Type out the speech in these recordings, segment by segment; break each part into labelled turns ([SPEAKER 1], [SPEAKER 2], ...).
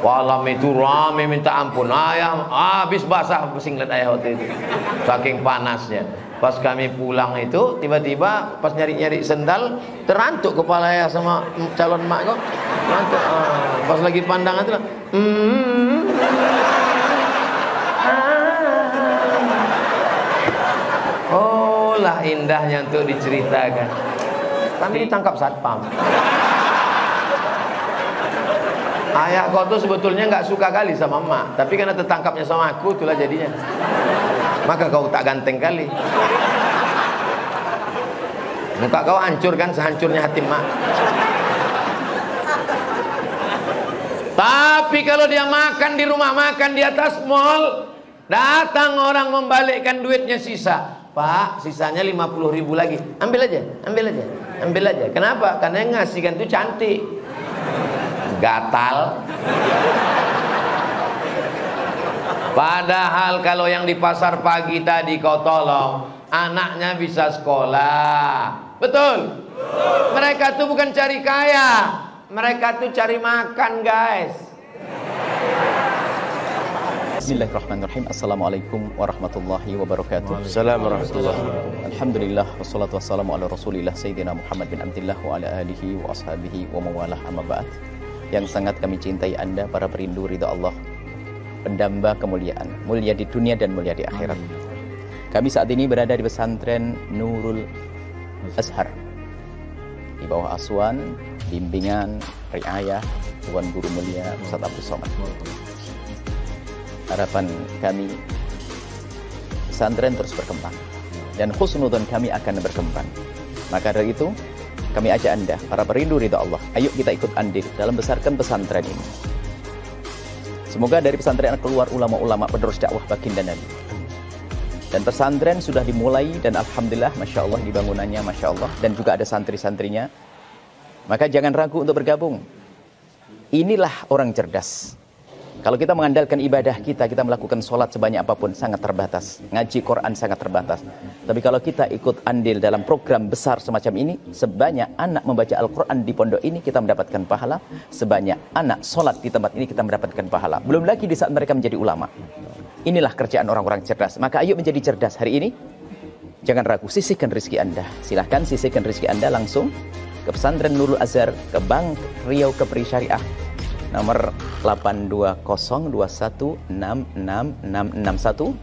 [SPEAKER 1] Walam itu rame minta ampun. Ayah habis basah singlet ayah waktu itu. Saking panasnya. Pas kami pulang itu tiba-tiba pas nyari-nyari sendal terantuk kepala ayah sama calon mak kok. Terantuk. Ah, pas lagi pandangan itu hmm. Oh lah indahnya untuk diceritakan. Kami ditangkap satpam. Ayah kau tuh sebetulnya nggak suka kali sama emak, tapi karena tertangkapnya sama aku, itulah jadinya. Maka kau tak ganteng kali. Muka kau hancur kan sehancurnya hati emak. Tapi kalau dia makan di rumah makan di atas mall, datang orang membalikkan duitnya sisa. Pak, sisanya 50 ribu lagi. Ambil aja, ambil aja, ambil aja. Kenapa? Karena yang ngasihkan itu cantik gatal. Padahal kalau yang di pasar pagi tadi kau tolong Anaknya bisa sekolah. Betul? Mereka tuh bukan cari kaya Mereka tuh cari makan guys.
[SPEAKER 2] Bismillahirrahmanirrahim. Assalamualaikum warahmatullahi wabarakatuh.
[SPEAKER 1] Assalamualaikum warahmatullahi wabarakatuh.
[SPEAKER 2] Alhamdulillah Wassalatu wassalamu ala rasulillah Sayyidina Muhammad bin Abdullah Wa ala alihi wa ashabihi wa mawalah. Amma ba'd yang sangat kami cintai anda para perindu ridha Allah pendamba kemuliaan mulia di dunia dan mulia di akhirat. Kami saat ini berada di pesantren Nurul Azhar di bawah asuhan bimbingan riayah Tuan Guru Mulia Ustaz Abdul Somad. Harapan kami pesantren terus berkembang dan khusnudon kami akan berkembang. Maka dari itu kami ajak Anda, para perindu ridha Allah, ayo kita ikut andil dalam besarkan pesantren ini. Semoga dari pesantren keluar ulama-ulama penerus dakwah baginda Nabi. Dan pesantren sudah dimulai dan Alhamdulillah Masya Allah dibangunannya Masya Allah. Dan juga ada santri-santrinya. Maka jangan ragu untuk bergabung. Inilah orang cerdas. Kalau kita mengandalkan ibadah kita, kita melakukan sholat sebanyak apa pun, sangat terbatas. Ngaji Quran sangat terbatas. Tapi kalau kita ikut andil dalam program besar semacam ini, sebanyak anak membaca Al-Quran di pondok ini, kita mendapatkan pahala. Sebanyak anak sholat di tempat ini, kita mendapatkan pahala. Belum lagi di saat mereka menjadi ulama. Inilah kerjaan orang-orang cerdas. Maka ayo menjadi cerdas hari ini. Jangan ragu, sisihkan rezeki Anda. Silahkan sisihkan rezeki Anda langsung ke pesantren Nurul Azhar, ke Bank Riau Kepri Syariah, nomor 82021666661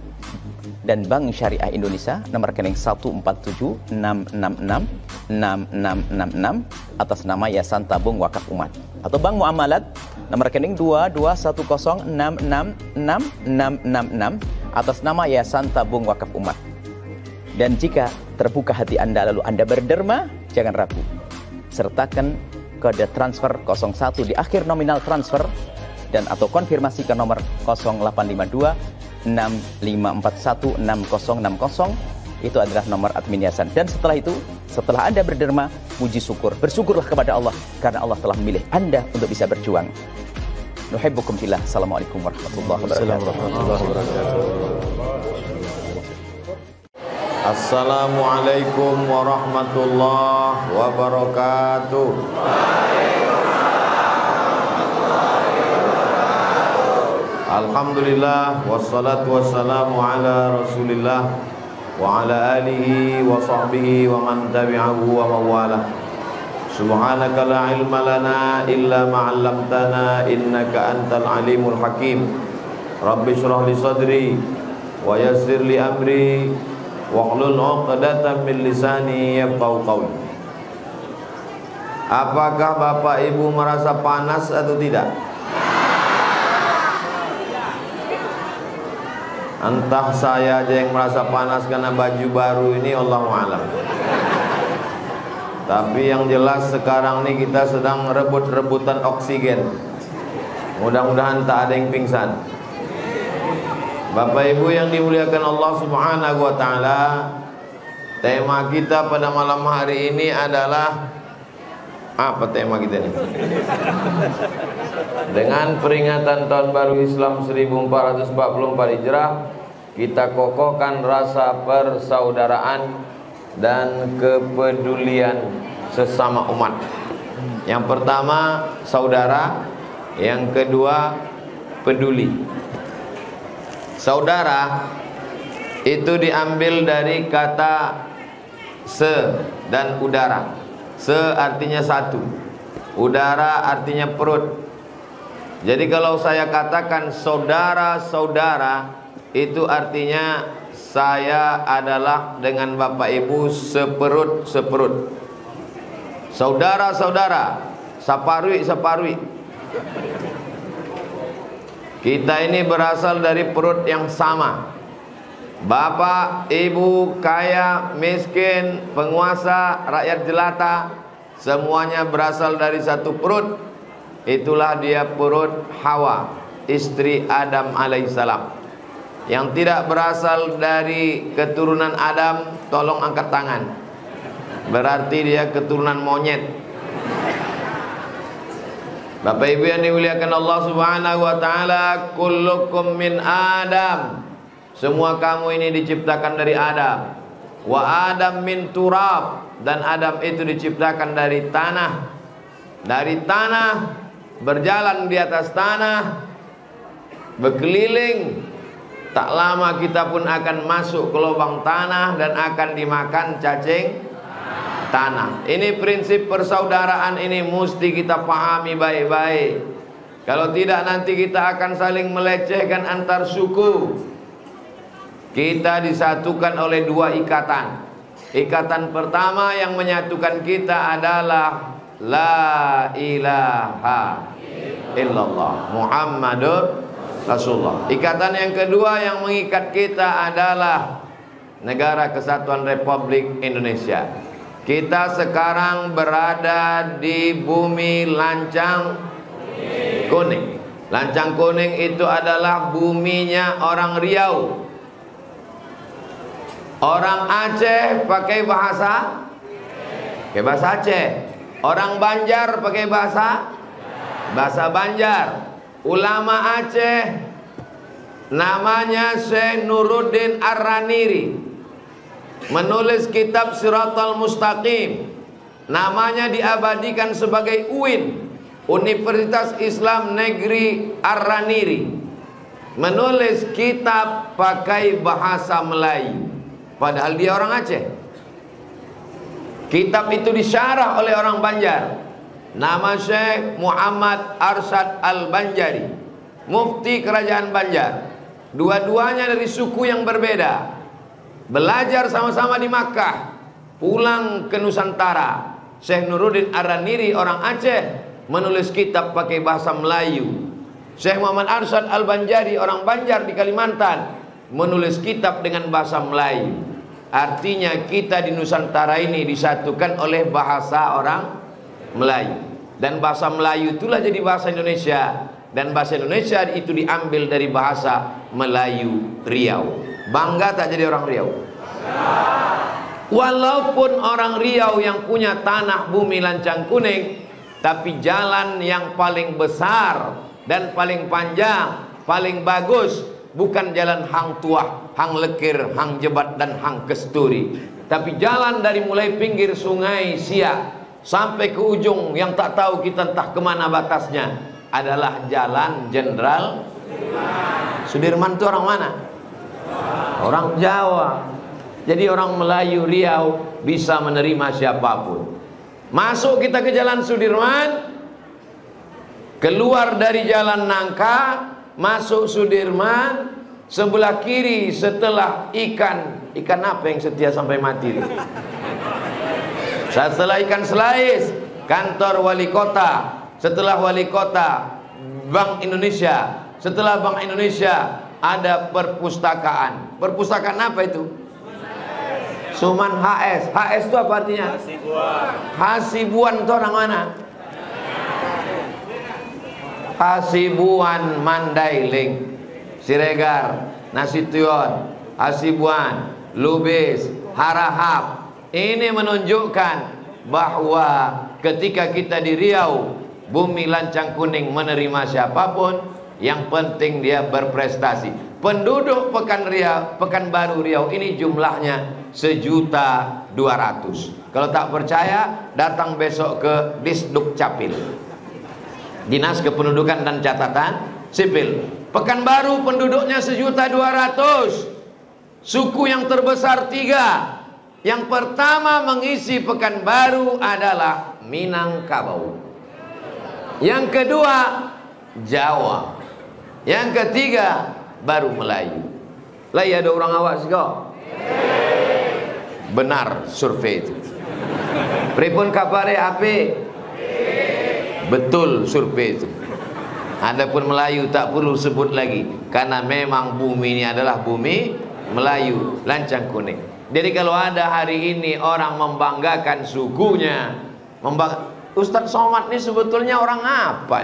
[SPEAKER 2] dan Bank Syariah Indonesia nomor rekening 14766666666 atas nama Yayasan Tabung Wakaf Umat atau Bank Muamalat nomor rekening 22106666666 atas nama Yayasan Tabung Wakaf Umat. Dan jika terbuka hati Anda lalu Anda berderma, jangan ragu. Sertakan kode transfer 01 di akhir nominal transfer dan atau konfirmasi ke nomor 0852 6541 6060 itu adalah nomor admin yayasan. Dan setelah itu setelah Anda berderma puji syukur. Bersyukurlah kepada Allah karena Allah telah memilih Anda untuk bisa berjuang. Nuhibbukum fillah. Assalamualaikum warahmatullahi
[SPEAKER 1] Assalamualaikum warahmatullahi wabarakatuh Alhamdulillah wassalatu wassalamu ala Rasulillah wa ala alihi wa sahbihi wa man tabi'ahu wa mawalah Subhanaka la ilma lana illa ma 'allamtana innaka antal alimul hakim. Rabbi shrah li sadri wa yassir li amri wahlul 'uqdatam min lisani yafqahu qawli Apakah Bapak Ibu merasa panas atau tidak? Entah saya aja yang merasa panas karena baju baru ini Allah alam. Tapi yang jelas sekarang ini kita sedang rebut-rebutan oksigen. Mudah-mudahan tak ada yang pingsan. Bapak Ibu yang dimuliakan Allah Subhanahu wa taala, tema kita pada malam hari ini adalah apa tema kita ini? Dengan peringatan tahun baru Islam 1444 Hijrah, kita kokohkan rasa persaudaraan dan kepedulian sesama umat. Yang pertama, saudara. Yang kedua peduli. Saudara itu diambil dari kata se dan udara. Se artinya satu. Udara artinya perut. Jadi kalau saya katakan saudara-saudara itu artinya saya adalah dengan Bapak Ibu seperut-seperut. Saudara-saudara, saparui-saparui. Kita ini berasal dari perut yang sama. Bapak, ibu, kaya, miskin, penguasa, rakyat jelata, semuanya berasal dari satu perut. Itulah dia perut Hawa, istri Adam alaihissalam. Yang tidak berasal dari keturunan Adam, tolong angkat tangan. Berarti dia keturunan monyet. Bapak Ibu yang dimuliakan Allah Subhanahu wa taala, kullukum min Adam. Semua kamu ini diciptakan dari Adam. Wa Adam min turab dan Adam itu diciptakan dari tanah. Dari tanah berjalan di atas tanah berkeliling tak lama kita pun akan masuk ke lubang tanah dan akan dimakan cacing tanah. Ini prinsip persaudaraan ini mesti kita pahami baik-baik. Kalau tidak nanti kita akan saling melecehkan antar suku. Kita disatukan oleh dua ikatan. Ikatan pertama yang menyatukan kita adalah La ilaha illallah Muhammadur Rasulullah. Ikatan yang kedua yang mengikat kita adalah Negara Kesatuan Republik Indonesia. Kita sekarang berada di bumi lancang kuning. Lancang kuning itu adalah buminya orang Riau. Orang Aceh pakai bahasa pakai bahasa Aceh. Orang Banjar pakai bahasa bahasa Banjar. Ulama Aceh namanya Syekh Nuruddin Ar-Raniri menulis kitab Siratal Mustaqim. Namanya diabadikan sebagai UIN Universitas Islam Negeri Ar-Raniri. Menulis kitab pakai bahasa Melayu. Padahal dia orang Aceh. Kitab itu disyarah oleh orang Banjar. Nama Syekh Muhammad Arsad Al-Banjari mufti kerajaan Banjar. Dua-duanya dari suku yang berbeda belajar sama-sama di Makkah, pulang ke Nusantara. Syekh Nuruddin Araniri orang Aceh menulis kitab pakai bahasa Melayu. Syekh Muhammad Arsad Al-Banjari orang Banjar di Kalimantan menulis kitab dengan bahasa Melayu. Artinya kita di Nusantara ini disatukan oleh bahasa orang Melayu. Dan bahasa Melayu itulah jadi bahasa Indonesia. Dan bahasa Indonesia itu diambil dari bahasa Melayu Riau. Bangga tak jadi orang Riau? Walaupun orang Riau yang punya tanah bumi lancang kuning Tapi jalan yang paling besar dan paling panjang, paling bagus Bukan jalan hang tuah, hang lekir, hang jebat dan hang kesturi Tapi jalan dari mulai pinggir sungai Siak Sampai ke ujung yang tak tahu kita entah ke mana batasnya Adalah jalan Jenderal Sudirman itu orang mana? Orang Jawa. Jadi orang Melayu Riau bisa menerima siapa pun. Masuk kita ke Jalan Sudirman, keluar dari Jalan Nangka, masuk Sudirman, sebelah kiri setelah ikan, ikan apa yang setia sampai mati? Setelah ikan selais, kantor wali kota, setelah wali kota, Bank Indonesia, setelah Bank Indonesia, ada perpustakaan. Perpustakaan apa itu? Suman HS. HS itu apa artinya? Hasibuan. Hasibuan itu orang mana? Hasibuan Mandailing, Siregar, Nasution, Hasibuan, Lubis, Harahap. Ini menunjukkan bahwa ketika kita di Riau, bumi lancang kuning menerima siapa pun, yang penting dia berprestasi. Penduduk Pekan Riau, Pekanbaru Riau ini jumlahnya sejuta dua ratus. Kalau tak percaya, datang besok ke Disduk Capil. Dinas Kependudukan dan Catatan Sipil. Pekanbaru penduduknya sejuta dua ratus. Suku yang terbesar tiga. Yang pertama mengisi Pekanbaru adalah Minangkabau. Yang kedua Jawa. Yang ketiga baru Melayu. Lah ya ada orang awak juga. Benar survei itu. Pripun kabare ape? Betul survei itu. Adapun Melayu tak perlu sebut lagi karena memang bumi ini adalah bumi Melayu lancang kuning. Jadi kalau ada hari ini orang membanggakan sukunya, membang Ustadz Somad ini sebetulnya orang apa?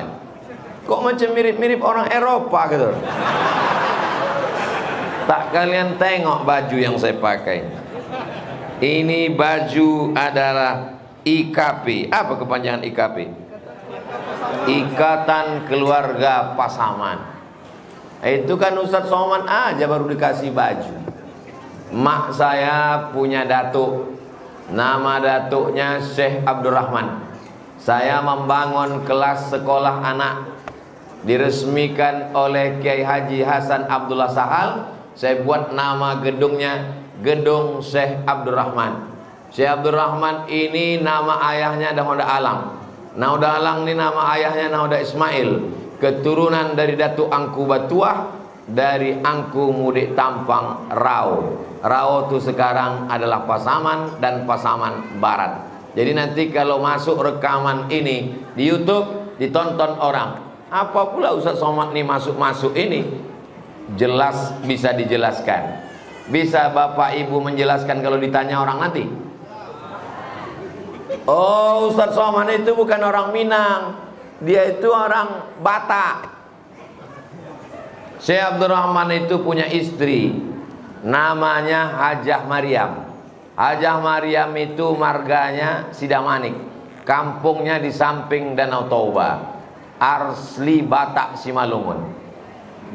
[SPEAKER 1] Kok macam mirip-mirip orang Eropa gitu. Tak kalian tengok baju yang saya pakai. Ini baju adalah IKP. Apa kepanjangan IKP? Ikatan Keluarga Pasaman. Itu kan Ustadz Somad aja baru dikasih baju. Mak saya punya datuk. Nama datuknya Syekh Abdurrahman. Saya membangun kelas sekolah anak diresmikan oleh Kiai Haji Hasan Abdullah Sahal saya buat nama gedungnya Gedung Syekh Abdurrahman. Syekh Abdurrahman ini nama ayahnya Nauda Alam. Nauda Alam ini nama ayahnya Nauda Ismail. Keturunan dari Datuk Angku Batuah dari Angku Mudik Tampang Rau. Rau itu sekarang adalah Pasaman dan Pasaman Barat. Jadi nanti kalau masuk rekaman ini di YouTube ditonton orang. Apa pula Ustaz Somad ini masuk-masuk ini? jelas bisa dijelaskan. Bisa Bapak Ibu menjelaskan kalau ditanya orang nanti? Oh, Ustaz Soman itu bukan orang Minang. Dia itu orang Batak. Syekh Abdurrahman itu punya istri namanya Hajah Maryam. Hajah Maryam itu marganya Sidamanik. Kampungnya di samping Danau Toba. Arsli Batak Simalungun.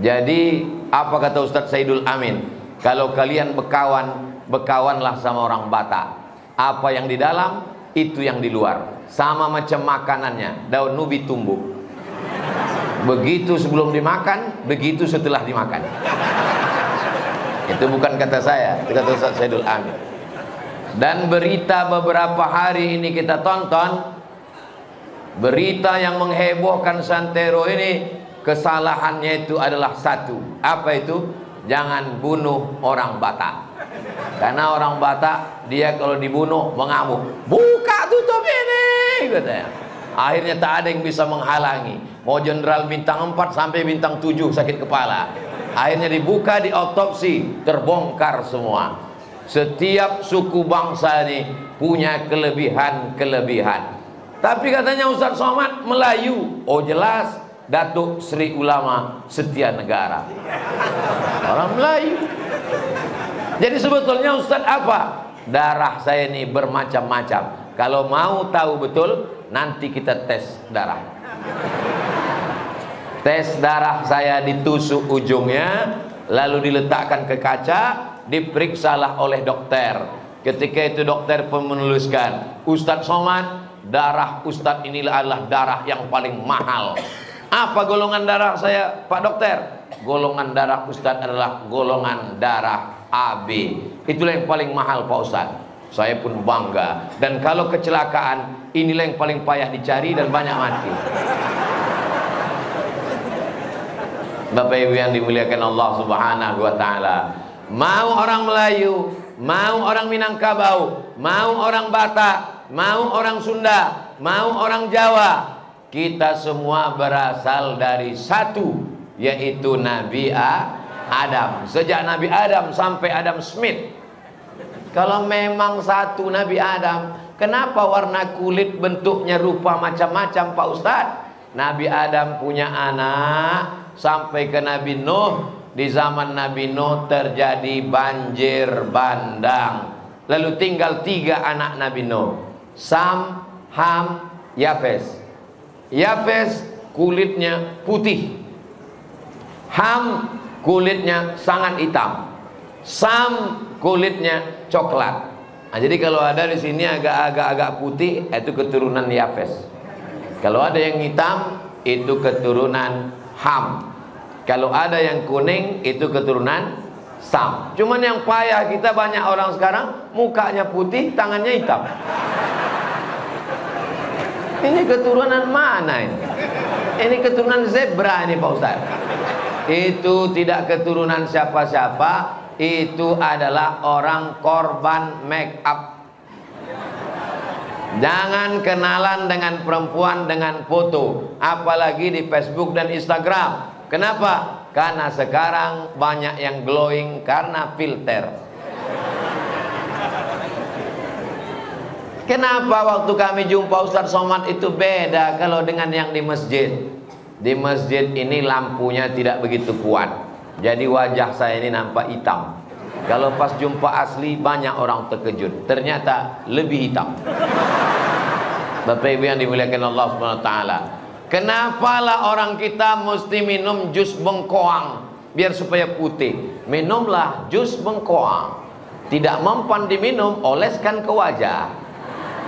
[SPEAKER 1] Jadi apa kata Ustadz Saidul Amin? Kalau kalian bekawan, bekawanlah sama orang Batak. Apa yang di dalam, itu yang di luar. Sama macam makanannya, daun nubi tumbuh. Begitu sebelum dimakan, begitu setelah dimakan. Itu bukan kata saya, itu kata Ustadz Saidul Amin. Dan berita beberapa hari ini kita tonton, berita yang menghebohkan Santero ini kesalahannya itu adalah satu. Apa itu? Jangan bunuh orang Batak. Karena orang Batak dia kalau dibunuh mengamuk. Buka tutup ini katanya. Akhirnya tak ada yang bisa menghalangi. Mau jenderal bintang 4 sampai bintang 7 sakit kepala. Akhirnya dibuka di otopsi terbongkar semua. Setiap suku bangsa ini punya kelebihan-kelebihan tapi katanya Ustaz Somad Melayu. Oh jelas. Datuk Sri Ulama Setia Negara. Orang Melayu. Jadi sebetulnya Ustadz apa? Darah saya ini bermacam-macam. Kalau mau tahu betul nanti kita tes darah. Tes darah saya ditusuk ujungnya lalu diletakkan ke kaca diperiksalah oleh dokter. Ketika itu dokter menuliskan Ustadz Somad darah Ustadz inilah adalah darah yang paling mahal apa golongan darah saya, Pak Dokter? Golongan darah Ustadz adalah golongan darah AB. Itulah yang paling mahal Pak Ustadz. Saya pun bangga. Dan kalau kecelakaan, inilah yang paling payah dicari dan banyak mati. Bapak Ibu yang dimuliakan Allah Subhanahu wa taala. Mau orang Melayu, mau orang Minangkabau, mau orang Batak, mau orang Sunda, mau orang Jawa, kita semua berasal dari satu yaitu Nabi Adam. Sejak Nabi Adam sampai Adam Smith. Kalau memang satu Nabi Adam kenapa warna kulit bentuknya rupa macam-macam Pak Ustadz? Nabi Adam punya anak sampai ke Nabi Nuh. Di zaman Nabi Nuh terjadi banjir bandang. Lalu tinggal tiga anak Nabi Nuh Sam, Ham, Yafes Yafes kulitnya putih. Ham kulitnya sangat hitam. Sam kulitnya coklat. Nah, jadi kalau ada di sini agak-agak agak putih itu keturunan Yafes. Kalau ada yang hitam itu keturunan Ham. Kalau ada yang kuning itu keturunan Sam. Cuman yang payah kita banyak orang sekarang mukanya putih, tangannya hitam. Ini keturunan mana ini? Ini keturunan zebra ini Pak Ustaz. Itu tidak keturunan siapa-siapa, itu adalah orang korban make up. Jangan kenalan dengan perempuan dengan foto, apalagi di Facebook dan Instagram. Kenapa? Karena sekarang banyak yang glowing karena filter. Kenapa waktu kami jumpa Ustaz Somad itu beda kalau dengan yang di masjid? Di masjid ini lampunya tidak begitu kuat. Jadi wajah saya ini nampak hitam. Kalau pas jumpa asli banyak orang terkejut. Ternyata lebih hitam. Bapak Ibu yang dimuliakan Allah Subhanahu wa taala. Kenapalah orang kita mesti minum jus bengkoang biar supaya putih? Minumlah jus bengkoang. Tidak mempan diminum, oleskan ke wajah.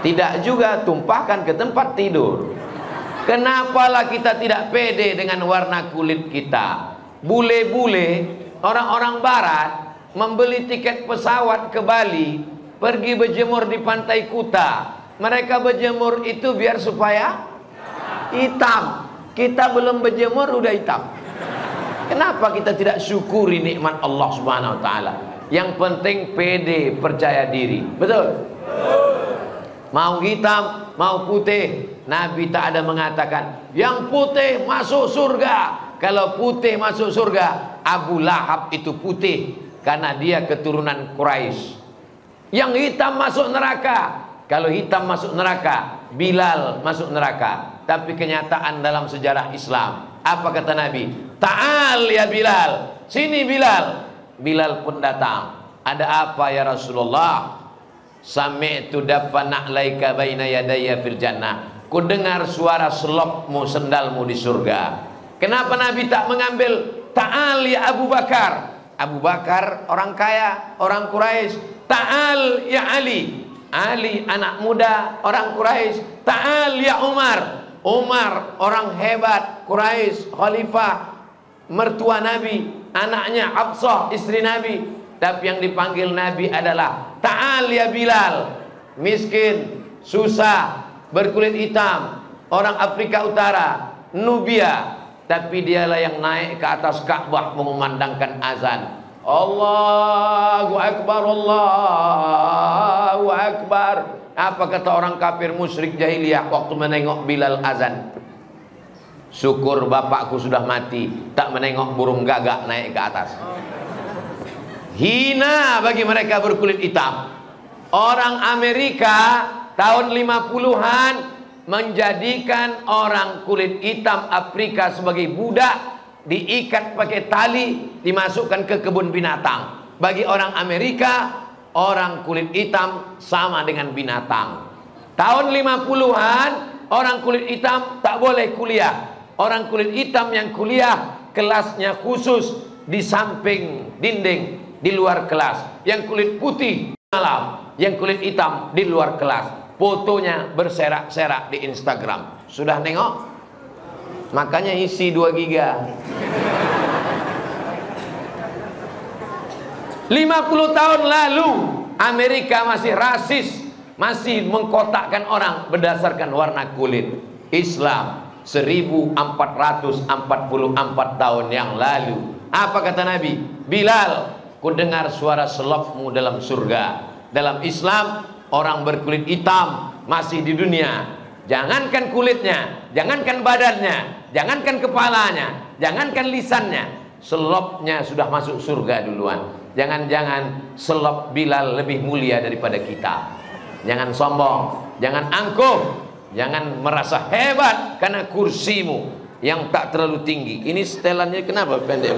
[SPEAKER 1] Tidak juga tumpahkan ke tempat tidur. Kenapalah kita tidak pede dengan warna kulit kita? Bule-bule, orang-orang barat membeli tiket pesawat ke Bali, pergi berjemur di pantai Kuta. Mereka berjemur itu biar supaya hitam. Kita belum berjemur udah hitam. Kenapa kita tidak syukuri nikmat Allah Subhanahu wa taala? Yang penting pede, percaya diri. Betul? Mau hitam, mau putih. Nabi tak ada mengatakan yang putih masuk surga. Kalau putih masuk surga, Abu Lahab itu putih karena dia keturunan Quraisy. Yang hitam masuk neraka. Kalau hitam masuk neraka, Bilal masuk neraka. Tapi kenyataan dalam sejarah Islam Apa kata Nabi? Ta'al ya Bilal Sini Bilal Bilal pun datang Ada apa ya Rasulullah? Sami'tu daffa na'laika baina yadaya fil jannah. Ku dengar suara selopmu sendalmu di surga. Kenapa Nabi tak mengambil Ta'al ya Abu Bakar? Abu Bakar orang kaya Orang Quraisy. Ta'al ya Ali. Ali anak muda orang Quraisy. Ta'al ya Umar. Umar orang hebat Quraisy khalifah mertua Nabi anaknya Hafsah istri Nabi tapi yang dipanggil Nabi adalah Ta'al ya Bilal. Miskin susah berkulit hitam orang Afrika Utara Nubia. Tapi dialah yang naik ke atas Ka'bah mengumandangkan azan. Allahu Akbar Allahu Akbar. Apa kata orang kafir musyrik jahiliyah waktu menengok Bilal azan? Syukur bapakku sudah mati, tak menengok burung gagak naik ke atas. Hina bagi mereka berkulit hitam. Orang Amerika tahun 50-an menjadikan orang kulit hitam Afrika sebagai budak, diikat pakai tali, dimasukkan ke kebun binatang. Bagi orang Amerika, orang kulit hitam sama dengan binatang. Tahun 50-an orang kulit hitam tak boleh kuliah. Orang kulit hitam yang kuliah kelasnya khusus di samping dinding di luar kelas. Yang kulit putih malam, yang kulit hitam di luar kelas. Fotonya berserak-serak di Instagram. Sudah nengok? Makanya isi 2 giga. 50 tahun lalu Amerika masih rasis, masih mengkotakkan orang berdasarkan warna kulit. Islam 1444 tahun yang lalu. Apa kata Nabi? Bilal, ku dengar suara selopmu dalam surga. Dalam Islam, orang berkulit hitam masih di dunia. Jangankan kulitnya, jangankan badannya, jangankan kepalanya, jangankan lisannya, selopnya sudah masuk surga duluan. Jangan-jangan selop Bilal lebih mulia daripada kita. Jangan sombong, jangan angkuh, jangan merasa hebat karena kursimu yang tak terlalu tinggi. Ini setelannya kenapa pendek?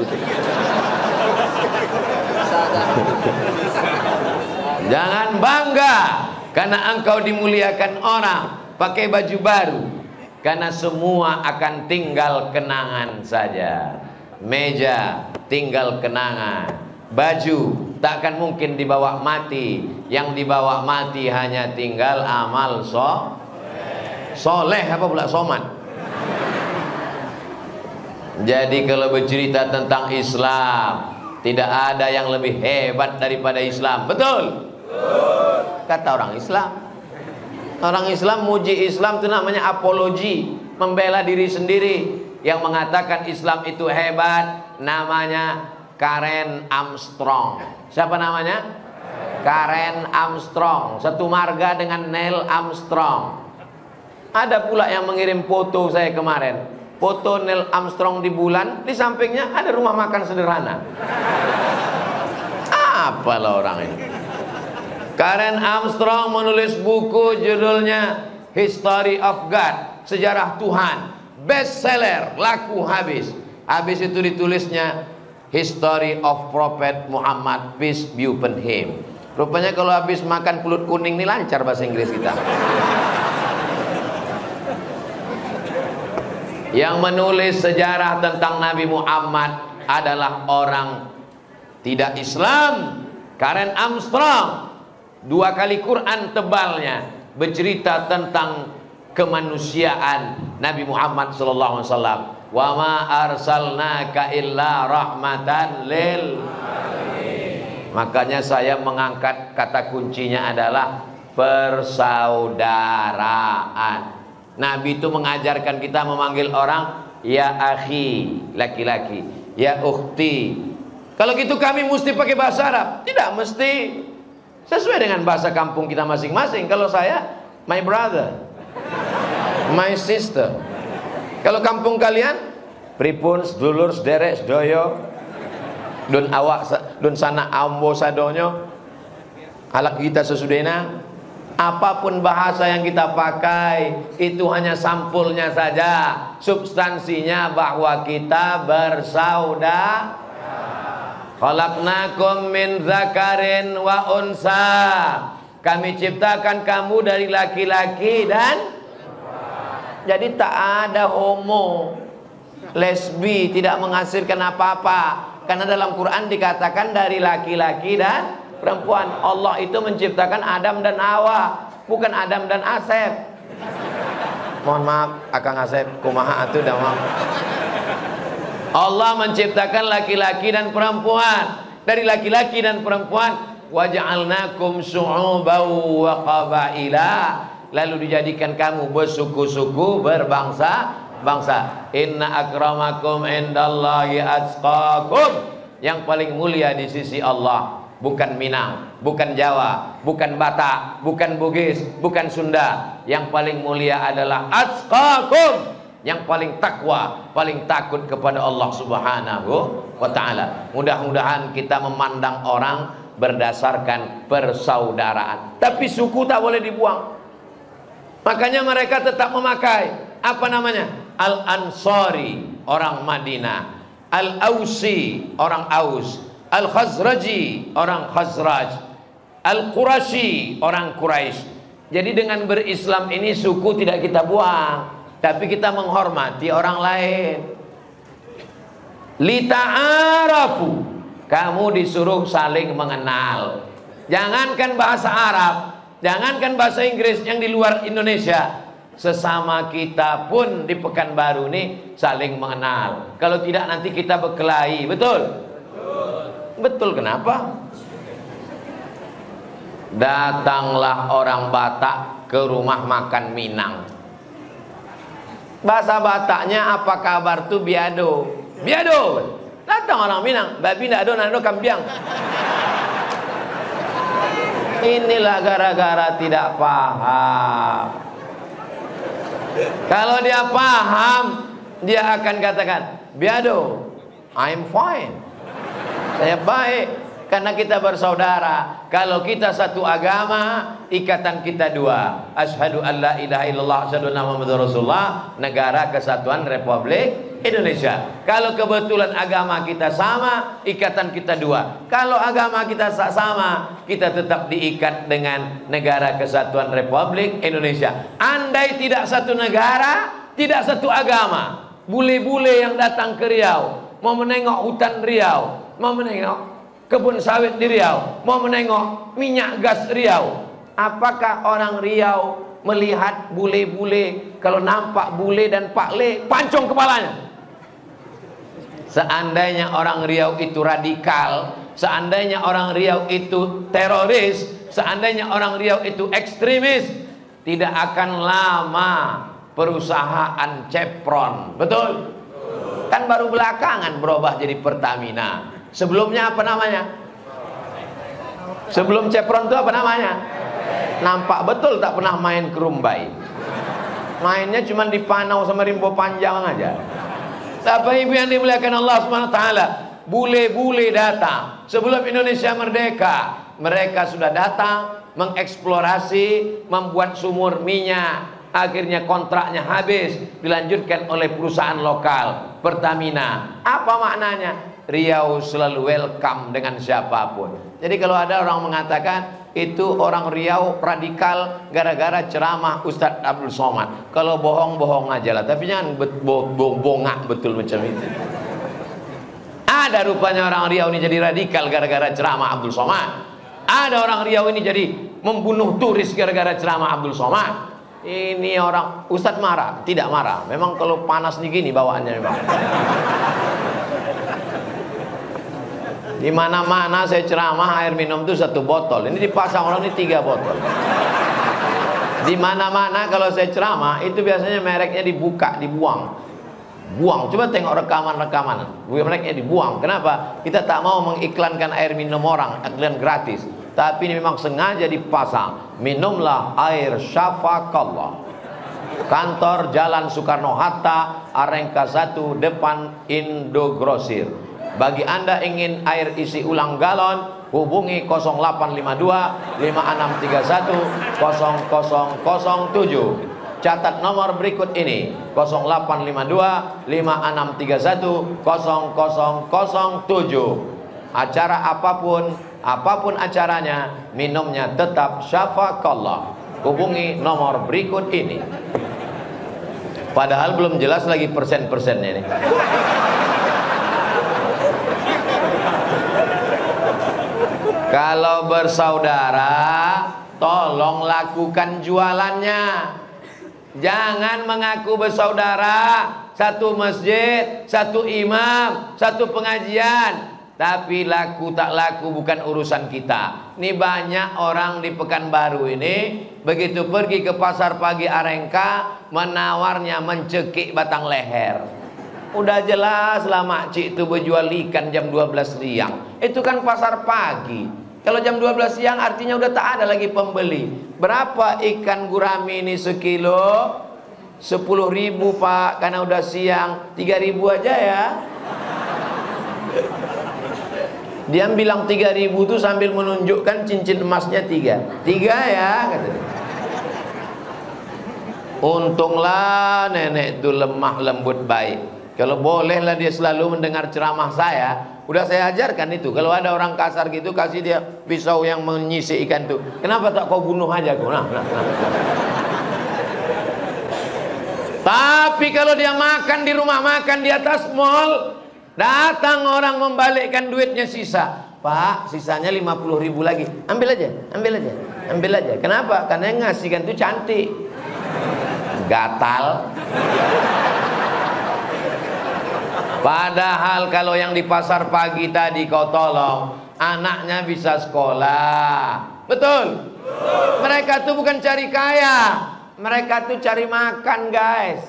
[SPEAKER 1] Jangan bangga karena engkau dimuliakan orang pakai baju baru. Karena semua akan tinggal kenangan saja. Meja tinggal kenangan. Baju takkan mungkin dibawa mati. Yang dibawa mati hanya tinggal amal so soleh apa pula soman Jadi kalau bercerita tentang Islam, tidak ada yang lebih hebat daripada Islam. Betul? Kata orang Islam. Orang Islam muji Islam itu namanya apologi, membela diri sendiri. Yang mengatakan Islam itu hebat namanya Karen Armstrong. Siapa namanya? Karen Armstrong. Satu marga dengan Neil Armstrong. Ada pula yang mengirim foto saya kemarin. Foto Neil Armstrong di bulan, di sampingnya ada rumah makan sederhana. Apalah orang ini? Karen Armstrong menulis buku judulnya History of God, Sejarah Tuhan. Bestseller, laku habis. Habis itu ditulisnya History of Prophet Muhammad peace be upon him. Rupanya kalau habis makan pulut kuning ini lancar bahasa Inggris kita. Yang menulis sejarah tentang Nabi Muhammad adalah orang tidak Islam. Karen Armstrong. Dua kali Quran tebalnya bercerita tentang kemanusiaan Nabi Muhammad wasallam. Wa ma arsalnaka illa rahmatan lil makanya saya mengangkat kata kuncinya adalah persaudaraan Nabi itu mengajarkan kita memanggil orang ya akhi laki-laki ya ukhti. Kalau gitu kami mesti pakai bahasa Arab? Tidak mesti. Sesuai dengan bahasa kampung kita masing-masing. Kalau saya my brother my sister. Kalau kampung kalian pripun sedulur sederek sedoyo. Dun awak dun sana ambo sadonyo alak kita sesudena apa pun bahasa yang kita pakai itu hanya sampulnya saja. Substansinya bahwa kita bersaudara. Khalaqnakum min zakarin wa unsa. Kami ciptakan kamu dari laki-laki dan jadi tak ada homo, lesbi, tidak menghasilkan apa-apa. Karena dalam Quran dikatakan dari laki-laki dan perempuan. Allah itu menciptakan Adam dan Hawa, bukan Adam dan Asep. Mohon maaf, Akang Asep, kumaha atuh dah maaf. Allah menciptakan laki-laki dan perempuan. Dari laki-laki dan perempuan, waja'alnakum syu'uban wa qabaila lalu dijadikan kamu bersuku-suku berbangsa bangsa inna akramakum indallahi atqakum yang paling mulia di sisi Allah bukan Minang, bukan Jawa, bukan Batak, bukan Bugis, bukan Sunda. Yang paling mulia adalah atqakum, yang paling takwa, paling takut kepada Allah Subhanahu wa taala. Mudah-mudahan kita memandang orang berdasarkan persaudaraan. Tapi suku tak boleh dibuang. Makanya mereka tetap memakai apa namanya? Al-Ansari, orang Madinah. Al-Ausi, orang Aus. Al-Khazraji, orang Khazraj. Al-Qurashi, orang Quraisy. Jadi dengan berislam ini suku tidak kita buang, tapi kita menghormati orang lain. Lita'arafu, kamu disuruh saling mengenal. Jangankan bahasa Arab, Jangankan bahasa Inggris yang di luar Indonesia Sesama kita pun di Pekanbaru ini saling mengenal Kalau tidak nanti kita berkelahi Betul? Betul, kenapa? Datanglah orang Batak ke rumah makan Minang Bahasa Bataknya apa kabar tuh biado Biado Datang orang Minang Babi ada, nado kambiang Inilah gara-gara tidak paham. Kalau dia paham, dia akan katakan, "Biado, I'm fine." Saya baik karena kita bersaudara. Kalau kita satu agama, ikatan kita dua. Asyhadu an la ilaha illallah, asyhadu anna Rasulullah, negara kesatuan Republik Indonesia. Kalau kebetulan agama kita sama, ikatan kita dua. Kalau agama kita sama, kita tetap diikat dengan negara kesatuan Republik Indonesia. Andai tidak satu negara, tidak satu agama. Bule-bule yang datang ke Riau, mau menengok hutan Riau, mau menengok kebun sawit di Riau, mau menengok minyak gas Riau. Apakah orang Riau melihat bule-bule kalau nampak bule dan pak le pancong kepalanya seandainya orang Riau itu radikal, seandainya orang Riau itu teroris, seandainya orang Riau itu ekstremis, tidak akan lama perusahaan Chevron. Betul? Kan baru belakangan berubah jadi Pertamina. Sebelumnya apa namanya? Sebelum Chevron itu apa namanya? Nampak betul tak pernah main ke Rumbai. Mainnya cuma di Panau sama Rimbo Panjang aja. Bapak Ibu yang dimuliakan Allah SWT Bule-bule datang Sebelum Indonesia merdeka Mereka sudah datang Mengeksplorasi Membuat sumur minyak Akhirnya kontraknya habis Dilanjutkan oleh perusahaan lokal Pertamina Apa maknanya? Riau selalu welcome dengan siapa pun Jadi kalau ada orang mengatakan itu orang Riau radikal gara-gara ceramah Ustadz Abdul Somad. Kalau bohong-bohong aja lah, tapi jangan bo bo bongak betul macam itu. Ada rupanya orang Riau ini jadi radikal gara-gara ceramah Abdul Somad. Ada orang Riau ini jadi membunuh turis gara-gara ceramah Abdul Somad. Ini orang Ustadz marah, tidak marah. Memang kalau panas nih gini bawaannya memang. Di mana-mana saya ceramah air minum itu satu botol. Ini dipasang orang ini tiga botol. Di mana-mana kalau saya ceramah itu biasanya mereknya dibuka, dibuang. Buang. Coba tengok rekaman-rekaman. Mereknya dibuang. Kenapa? Kita tak mau mengiklankan air minum orang, iklan gratis. Tapi ini memang sengaja dipasang. Minumlah air syafakallah. Kantor Jalan Soekarno Hatta, Arengka 1 depan Indogrosir. Bagi Anda ingin air isi ulang galon, hubungi 0852 5631 0007. Catat nomor berikut ini 0852 5631 0007. Acara apa pun, apa pun acaranya, minumnya tetap syafakallah. Hubungi nomor berikut ini. Padahal belum jelas lagi persen-persennya ini. Kalau bersaudara, tolong lakukan jualannya. Jangan mengaku bersaudara, satu masjid, satu imam, satu pengajian. Tapi laku tak laku bukan urusan kita. Ini banyak orang di Pekanbaru ini begitu pergi ke pasar pagi Arengka menawarnya mencekik batang leher. Udah jelas lah makcik itu berjual ikan jam 12 siang. Itu kan pasar pagi. Kalau jam 12 siang artinya udah tak ada lagi pembeli. Berapa ikan gurami ini sekilo? 10 ribu pak karena udah siang 3 ribu aja ya dia bilang 3 ribu tuh sambil menunjukkan cincin emasnya 3 3 ya katanya. untunglah nenek itu lemah lembut baik kalau bolehlah dia selalu mendengar ceramah saya Udah saya ajarkan itu. Kalau ada orang kasar gitu kasih dia pisau yang menyisik ikan itu. Kenapa tak kau bunuh aja kau? Nah, nah, nah. Tapi kalau dia makan di rumah makan di atas mall, datang orang membalikkan duitnya sisa. Pak, sisanya 50 ribu lagi. Ambil aja, ambil aja, ambil aja. Kenapa? Karena yang ngasihkan itu cantik. Gatal. Padahal kalau yang di pasar pagi tadi kau tolong, anaknya bisa sekolah. Betul? Mereka tuh bukan cari kaya, mereka tuh cari makan, guys.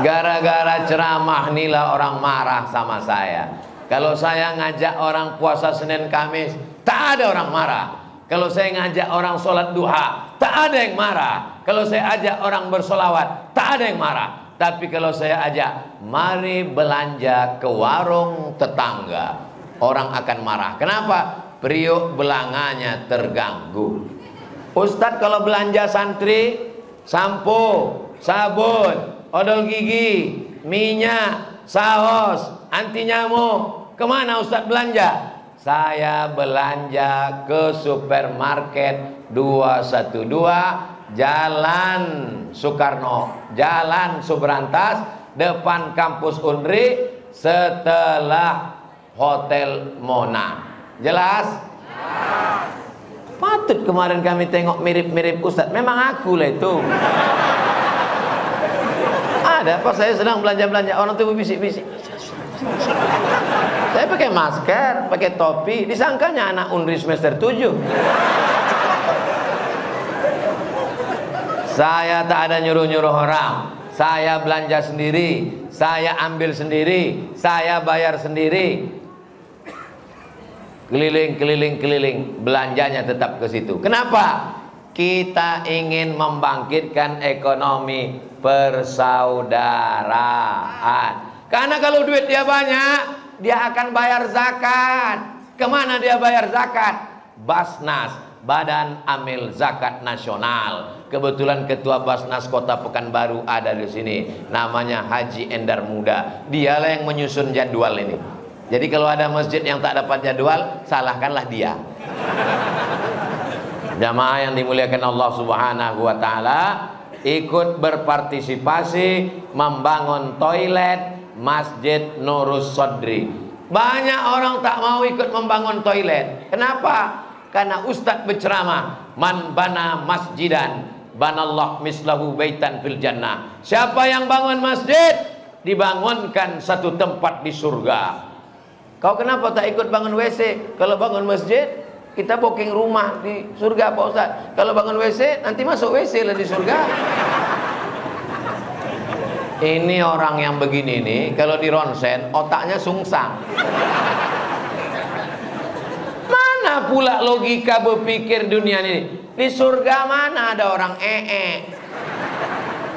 [SPEAKER 1] Gara-gara ceramah inilah orang marah sama saya. Kalau saya ngajak orang puasa Senin Kamis, tak ada orang marah. Kalau saya ngajak orang sholat duha, tak ada yang marah. Kalau saya ajak orang bersolawat, tak ada yang marah. Tapi kalau saya ajak, mari belanja ke warung tetangga, orang akan marah. Kenapa? Priuk belanganya terganggu. Ustadz kalau belanja santri, sampo, sabun, odol gigi, minyak, saus, anti nyamuk. Ke mana Ustadz belanja? Saya belanja ke supermarket 212 Jalan Soekarno, Jalan Subrantas, depan kampus Unri, setelah Hotel Mona. Jelas? Patut kemarin kami tengok mirip-mirip Ustadz. Memang aku lah itu. Ada, pas saya sedang belanja-belanja orang tuh bisik-bisik. Saya pakai masker, pakai topi, disangkanya anak Unri semester 7. Saya tak ada nyuruh-nyuruh orang. Saya belanja sendiri, saya ambil sendiri, saya bayar sendiri. Keliling, keliling, keliling, belanjanya tetap ke situ. Kenapa? Kita ingin membangkitkan ekonomi persaudaraan. Karena kalau duit dia banyak, dia akan bayar zakat. Ke mana dia bayar zakat? Basnas, Badan Amil Zakat Nasional. Kebetulan Ketua Basnas Kota Pekanbaru ada di sini. Namanya Haji Endar Muda. Dialah yang menyusun jadwal ini. Jadi kalau ada masjid yang tak dapat jadwal, salahkanlah dia. Jamaah yang dimuliakan Allah Subhanahu wa taala, ikut berpartisipasi membangun toilet Masjid Nurus Sodri. Banyak orang tak mau ikut membangun toilet. Kenapa? Karena Ustadz berceramah, man bana masjidan, banallah mislahu baitan fil jannah. Siapa yang bangun masjid, dibangunkan satu tempat di surga. Kau kenapa tak ikut bangun WC? Kalau bangun masjid, kita booking rumah di surga Pak Ustaz. Kalau bangun WC, nanti masuk WC lah di surga. Ini orang yang begini nih, kalau di ronsen otaknya sungsang. Mana pula logika berpikir dunia ini? Di surga mana ada orang ee? -e?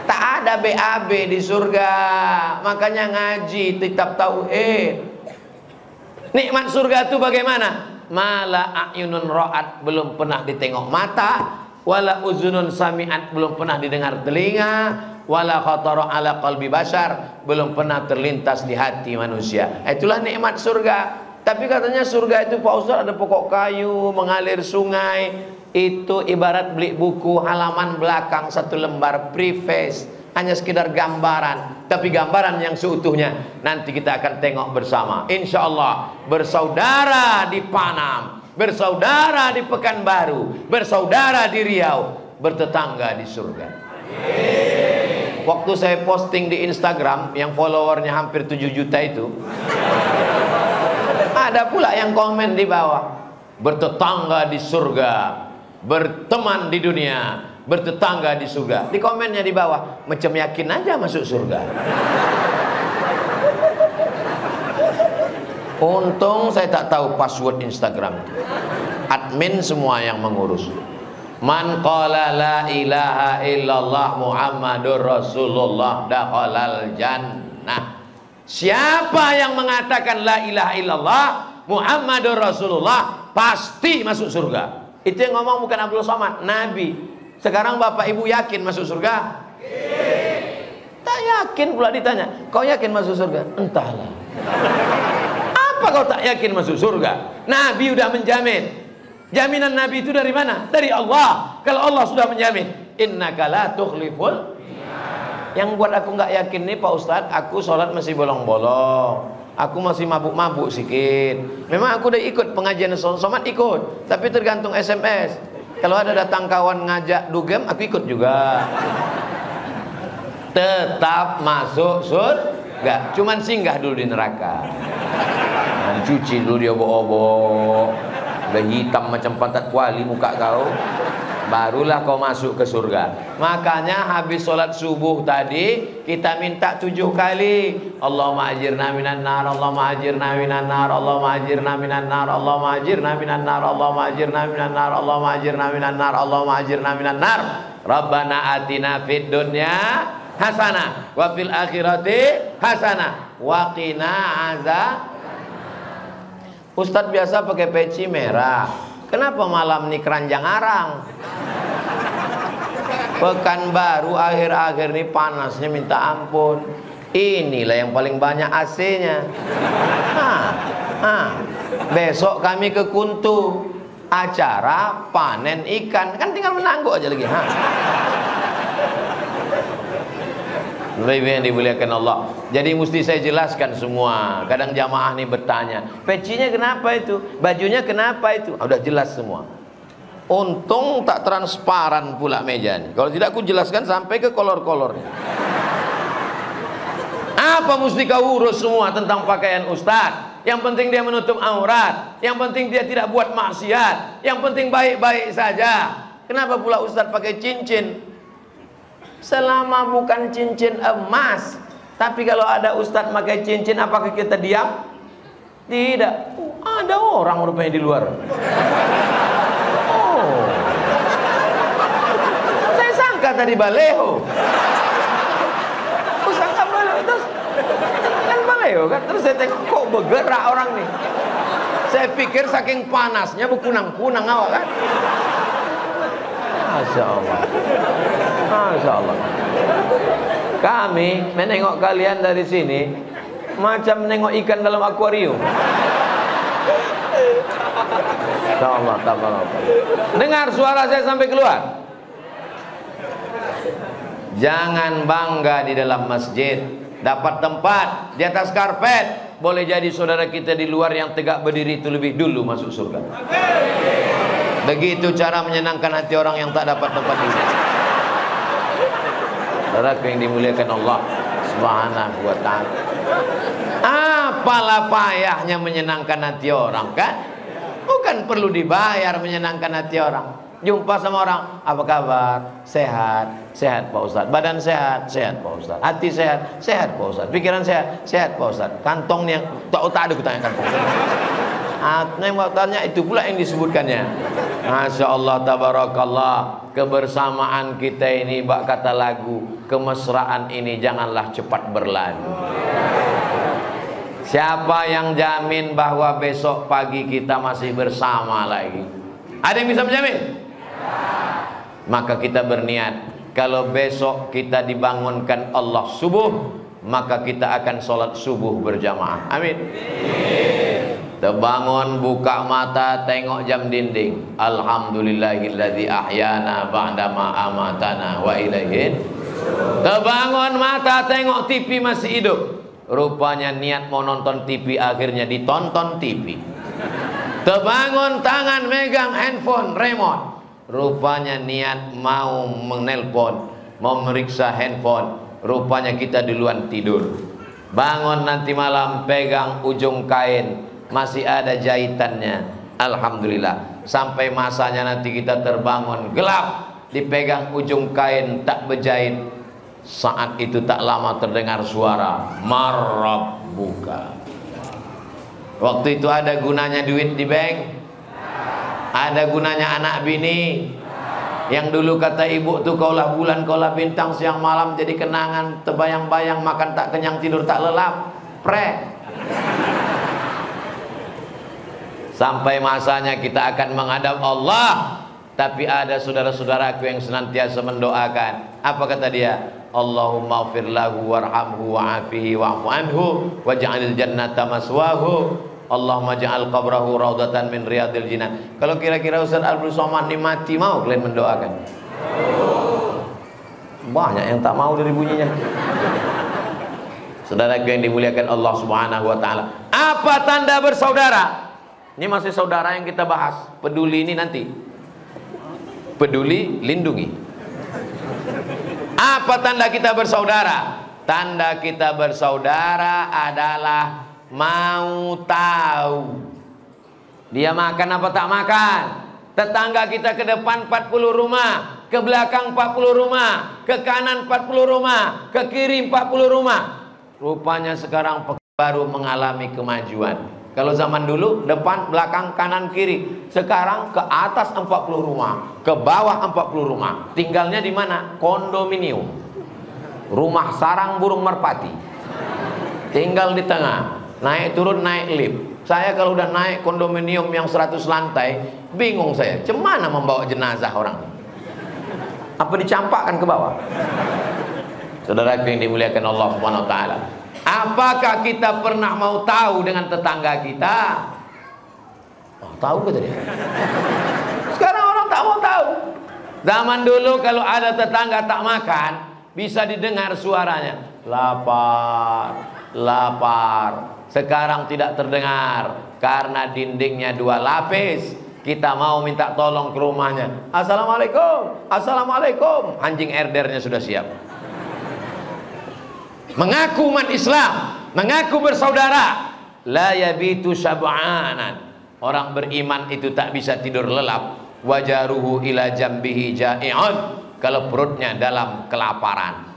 [SPEAKER 1] Tak ada BAB di surga. Makanya ngaji tetap eh. Nikmat surga itu bagaimana? Mala ayunun ro'at belum pernah ditengok mata, wala uzunun sami'at belum pernah didengar telinga, wala khatara ala qalbi bashar belum pernah terlintas di hati manusia itulah nikmat surga tapi katanya surga itu Pak Ustaz ada pokok kayu mengalir sungai itu ibarat beli buku halaman belakang satu lembar preface hanya sekedar gambaran. Tapi gambaran yang seutuhnya nanti kita akan tengok bersama. Insya Allah bersaudara di Panam bersaudara di Pekanbaru bersaudara di Riau bertetangga di surga. Waktu saya posting di Instagram yang followernya hampir 7 juta itu Ada pula yang komen di bawah Bertetangga di surga Berteman di dunia Bertetangga di surga Di komennya di bawah Macam yakin aja masuk surga Untung saya tak tahu password Instagram Admin semua yang mengurus Man qala la ilaha illallah Muhammadur Rasulullah dakhalal jannah. Siapa yang mengatakan la ilaha illallah Muhammadur Rasulullah pasti masuk surga. Itu yang ngomong bukan Abdul Somad, Nabi. Sekarang Bapak Ibu yakin masuk surga? Tak yakin pula ditanya. Kau yakin masuk surga? Entahlah. Apa kau tak yakin masuk surga? Nabi udah menjamin. Jaminan Nabi itu dari mana? Dari Allah. Kalau Allah sudah menjamin, innaka la tukhliful yang buat aku nggak yakin nih Pak Ustadz, aku sholat masih bolong-bolong. Aku masih mabuk-mabuk sedikit. Memang aku udah ikut pengajian somat ikut, tapi tergantung SMS. Kalau ada datang kawan ngajak dugem, aku ikut juga. Tetap masuk surga. Cuman singgah dulu di neraka. cuci dulu dia bobo udah hitam macam pantat kuali muka kau barulah kau masuk ke surga. Makanya habis sholat subuh tadi kita minta tujuh kali. Allahumma ajirna minan nar Allahumma ajirna minan nar Allahumma ajirna minan nar Allahumma ajirna minan nar Allahumma ajirna minan nar Allahumma ajirna minan nar Allahumma ajirna minan nar. Rabbana atina fid dunya hasanah wa fil akhirati hasanah wa qina azab Ustadz biasa pakai peci merah. Kenapa malam ini keranjang arang? Pekan baru akhir-akhir ini panasnya minta ampun. Inilah yang paling banyak AC-nya. Besok kami ke Kuntu acara panen ikan kan tinggal menangguk aja lagi. Ha. Lebih yang dimuliakan Allah. Jadi mesti saya jelaskan semua. Kadang jamaah nih bertanya, pecinya kenapa itu? Bajunya kenapa itu? Udah jelas semua. Untung tak transparan pula meja ini. Kalau tidak aku jelaskan sampai ke kolor-kolornya. Apa mesti kau urus semua tentang pakaian ustaz? Yang penting dia menutup aurat, yang penting dia tidak buat maksiat, yang penting baik-baik saja. Kenapa pula ustaz pakai cincin? Selama bukan cincin emas, tapi kalau ada ustaz pakai cincin apakah kita diam? Tidak. ada orang rupanya di luar. Oh. Saya sangka tadi baleho. Aku sangka baleho terus kan baleho kan terus saya tengok kok bergerak orang nih. Saya pikir saking panasnya berkunang-kunang awak kan. Masya Allah. Masya Allah. Kami menengok kalian dari sini macam menengok ikan dalam akuarium. Allah Dengar suara saya sampai keluar. Jangan bangga di dalam masjid. Dapat tempat di atas karpet. Boleh jadi saudara kita di luar yang tegak berdiri itu lebih dulu masuk surga. Begitu cara menyenangkan hati orang yang tak dapat tempat ini. Saudara yang dimuliakan Allah Subhanahu wa taala. Apalah payahnya menyenangkan hati orang kan? Bukan perlu dibayar menyenangkan hati orang. Jumpa sama orang, apa kabar? Sehat, sehat Pak Ustaz. Badan sehat, sehat Pak Ustaz. Hati sehat, sehat Pak Ustaz. Pikiran sehat, sehat Pak Ustaz. Kantongnya tak tak ada kutanya kantong. Nembak tanya itu pula yang disebutkannya. Masya Allah, tabarakallah. Kebersamaan kita ini, bak kata lagu, kemesraan ini janganlah cepat berlalu. Siapa yang jamin bahwa besok pagi kita masih bersama lagi? Ada yang bisa menjamin? Maka kita berniat kalau besok kita dibangunkan Allah subuh, maka kita akan sholat subuh berjamaah. Amin. Terbangun, buka mata, tengok jam dinding. Alhamdulillahilladzi ahyana ba'dama amatana wa ilaihin. Terbangun mata, tengok TV masih hidup. Rupanya niat mau nonton TV akhirnya ditonton TV. Terbangun tangan megang handphone remote. Rupanya niat mau menelpon, mau meriksa handphone. Rupanya kita duluan tidur. Bangun nanti malam pegang ujung kain, masih ada jahitannya. Alhamdulillah. Sampai masanya nanti kita terbangun gelap, dipegang ujung kain tak berjahit, saat itu tak lama terdengar suara marab buka. Waktu itu ada gunanya duit di bank? Ada gunanya anak bini? Yang dulu kata ibu tuh kaulah bulan, kaulah bintang siang malam jadi kenangan, terbayang-bayang makan tak kenyang tidur tak lelap. Pre. Sampai masanya kita akan menghadap Allah. Tapi ada saudara-saudaraku yang senantiasa mendoakan. Apa kata dia? Allahumma fir lahu warhamhu wa'afihi wa'fu anhu waj'alil jannata maswahu. Allahumma ja'al qabrahu raudatan min riyadil jinan kalau kira-kira Ustaz Abdul Somad ini mati mau kalian mendoakan? Banyak yang tak mau dari bunyinya saudara yang dimuliakan Allah subhanahu wa ta'ala. Apa tanda bersaudara ini masih saudara yang kita bahas peduli ini nanti peduli lindungi apa tanda kita bersaudara? Tanda kita bersaudara adalah mau tahu. Dia makan apa tak makan? Tetangga kita ke depan 40 rumah, ke belakang 40 rumah, ke kanan 40 rumah, ke kiri 40 rumah. Rupanya sekarang baru mengalami kemajuan. Kalau zaman dulu depan, belakang, kanan, kiri. Sekarang ke atas 40 rumah, ke bawah 40 rumah. Tinggalnya di mana? Kondominium. Rumah sarang burung merpati. Tinggal di tengah. Naik turun naik lift. Saya kalau udah naik kondominium yang 100 lantai, bingung saya. Cemana membawa jenazah orang? Apa dicampakkan ke bawah? Saudara yang dimuliakan Allah Subhanahu wa taala. Apakah kita pernah mau tahu dengan tetangga kita? Oh, tahu ke tadi? Sekarang orang tak mau tahu. Zaman dulu kalau ada tetangga tak makan, bisa didengar suaranya. Lapar, lapar. Sekarang tidak terdengar karena dindingnya dua lapis. Kita mau minta tolong ke rumahnya. Assalamualaikum, assalamualaikum. Anjing erdernya sudah siap. Mengaku umat Islam, mengaku bersaudara, la yabitu sab'anan. Orang beriman itu tak bisa tidur lelap. Wajaruhu ila jambihi ja'i'un. Kalau perutnya dalam kelaparan.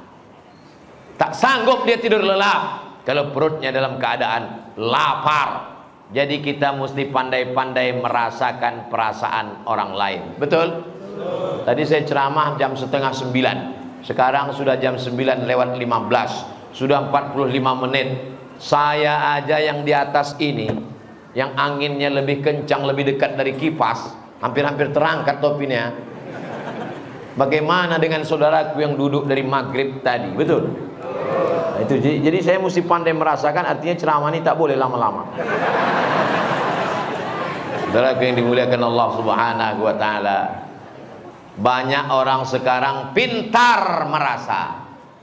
[SPEAKER 1] Tak sanggup dia tidur lelap. Kalau perutnya dalam keadaan lapar. Jadi kita mesti pandai-pandai merasakan perasaan orang lain. Betul? Tadi saya ceramah jam setengah sembilan. Sekarang sudah jam sembilan lewat lima belas. Sudah empat puluh lima menit. Saya aja yang di atas ini yang anginnya lebih kencang, lebih dekat dari kipas, hampir-hampir terangkat topinya. Bagaimana dengan saudaraku yang duduk dari maghrib tadi, betul? Nah, itu jadi saya mesti pandai merasakan, artinya ceramah ini tak boleh lama-lama. Saudaraku yang dimuliakan Allah Subhanahu wa taala. Banyak orang sekarang pintar merasa.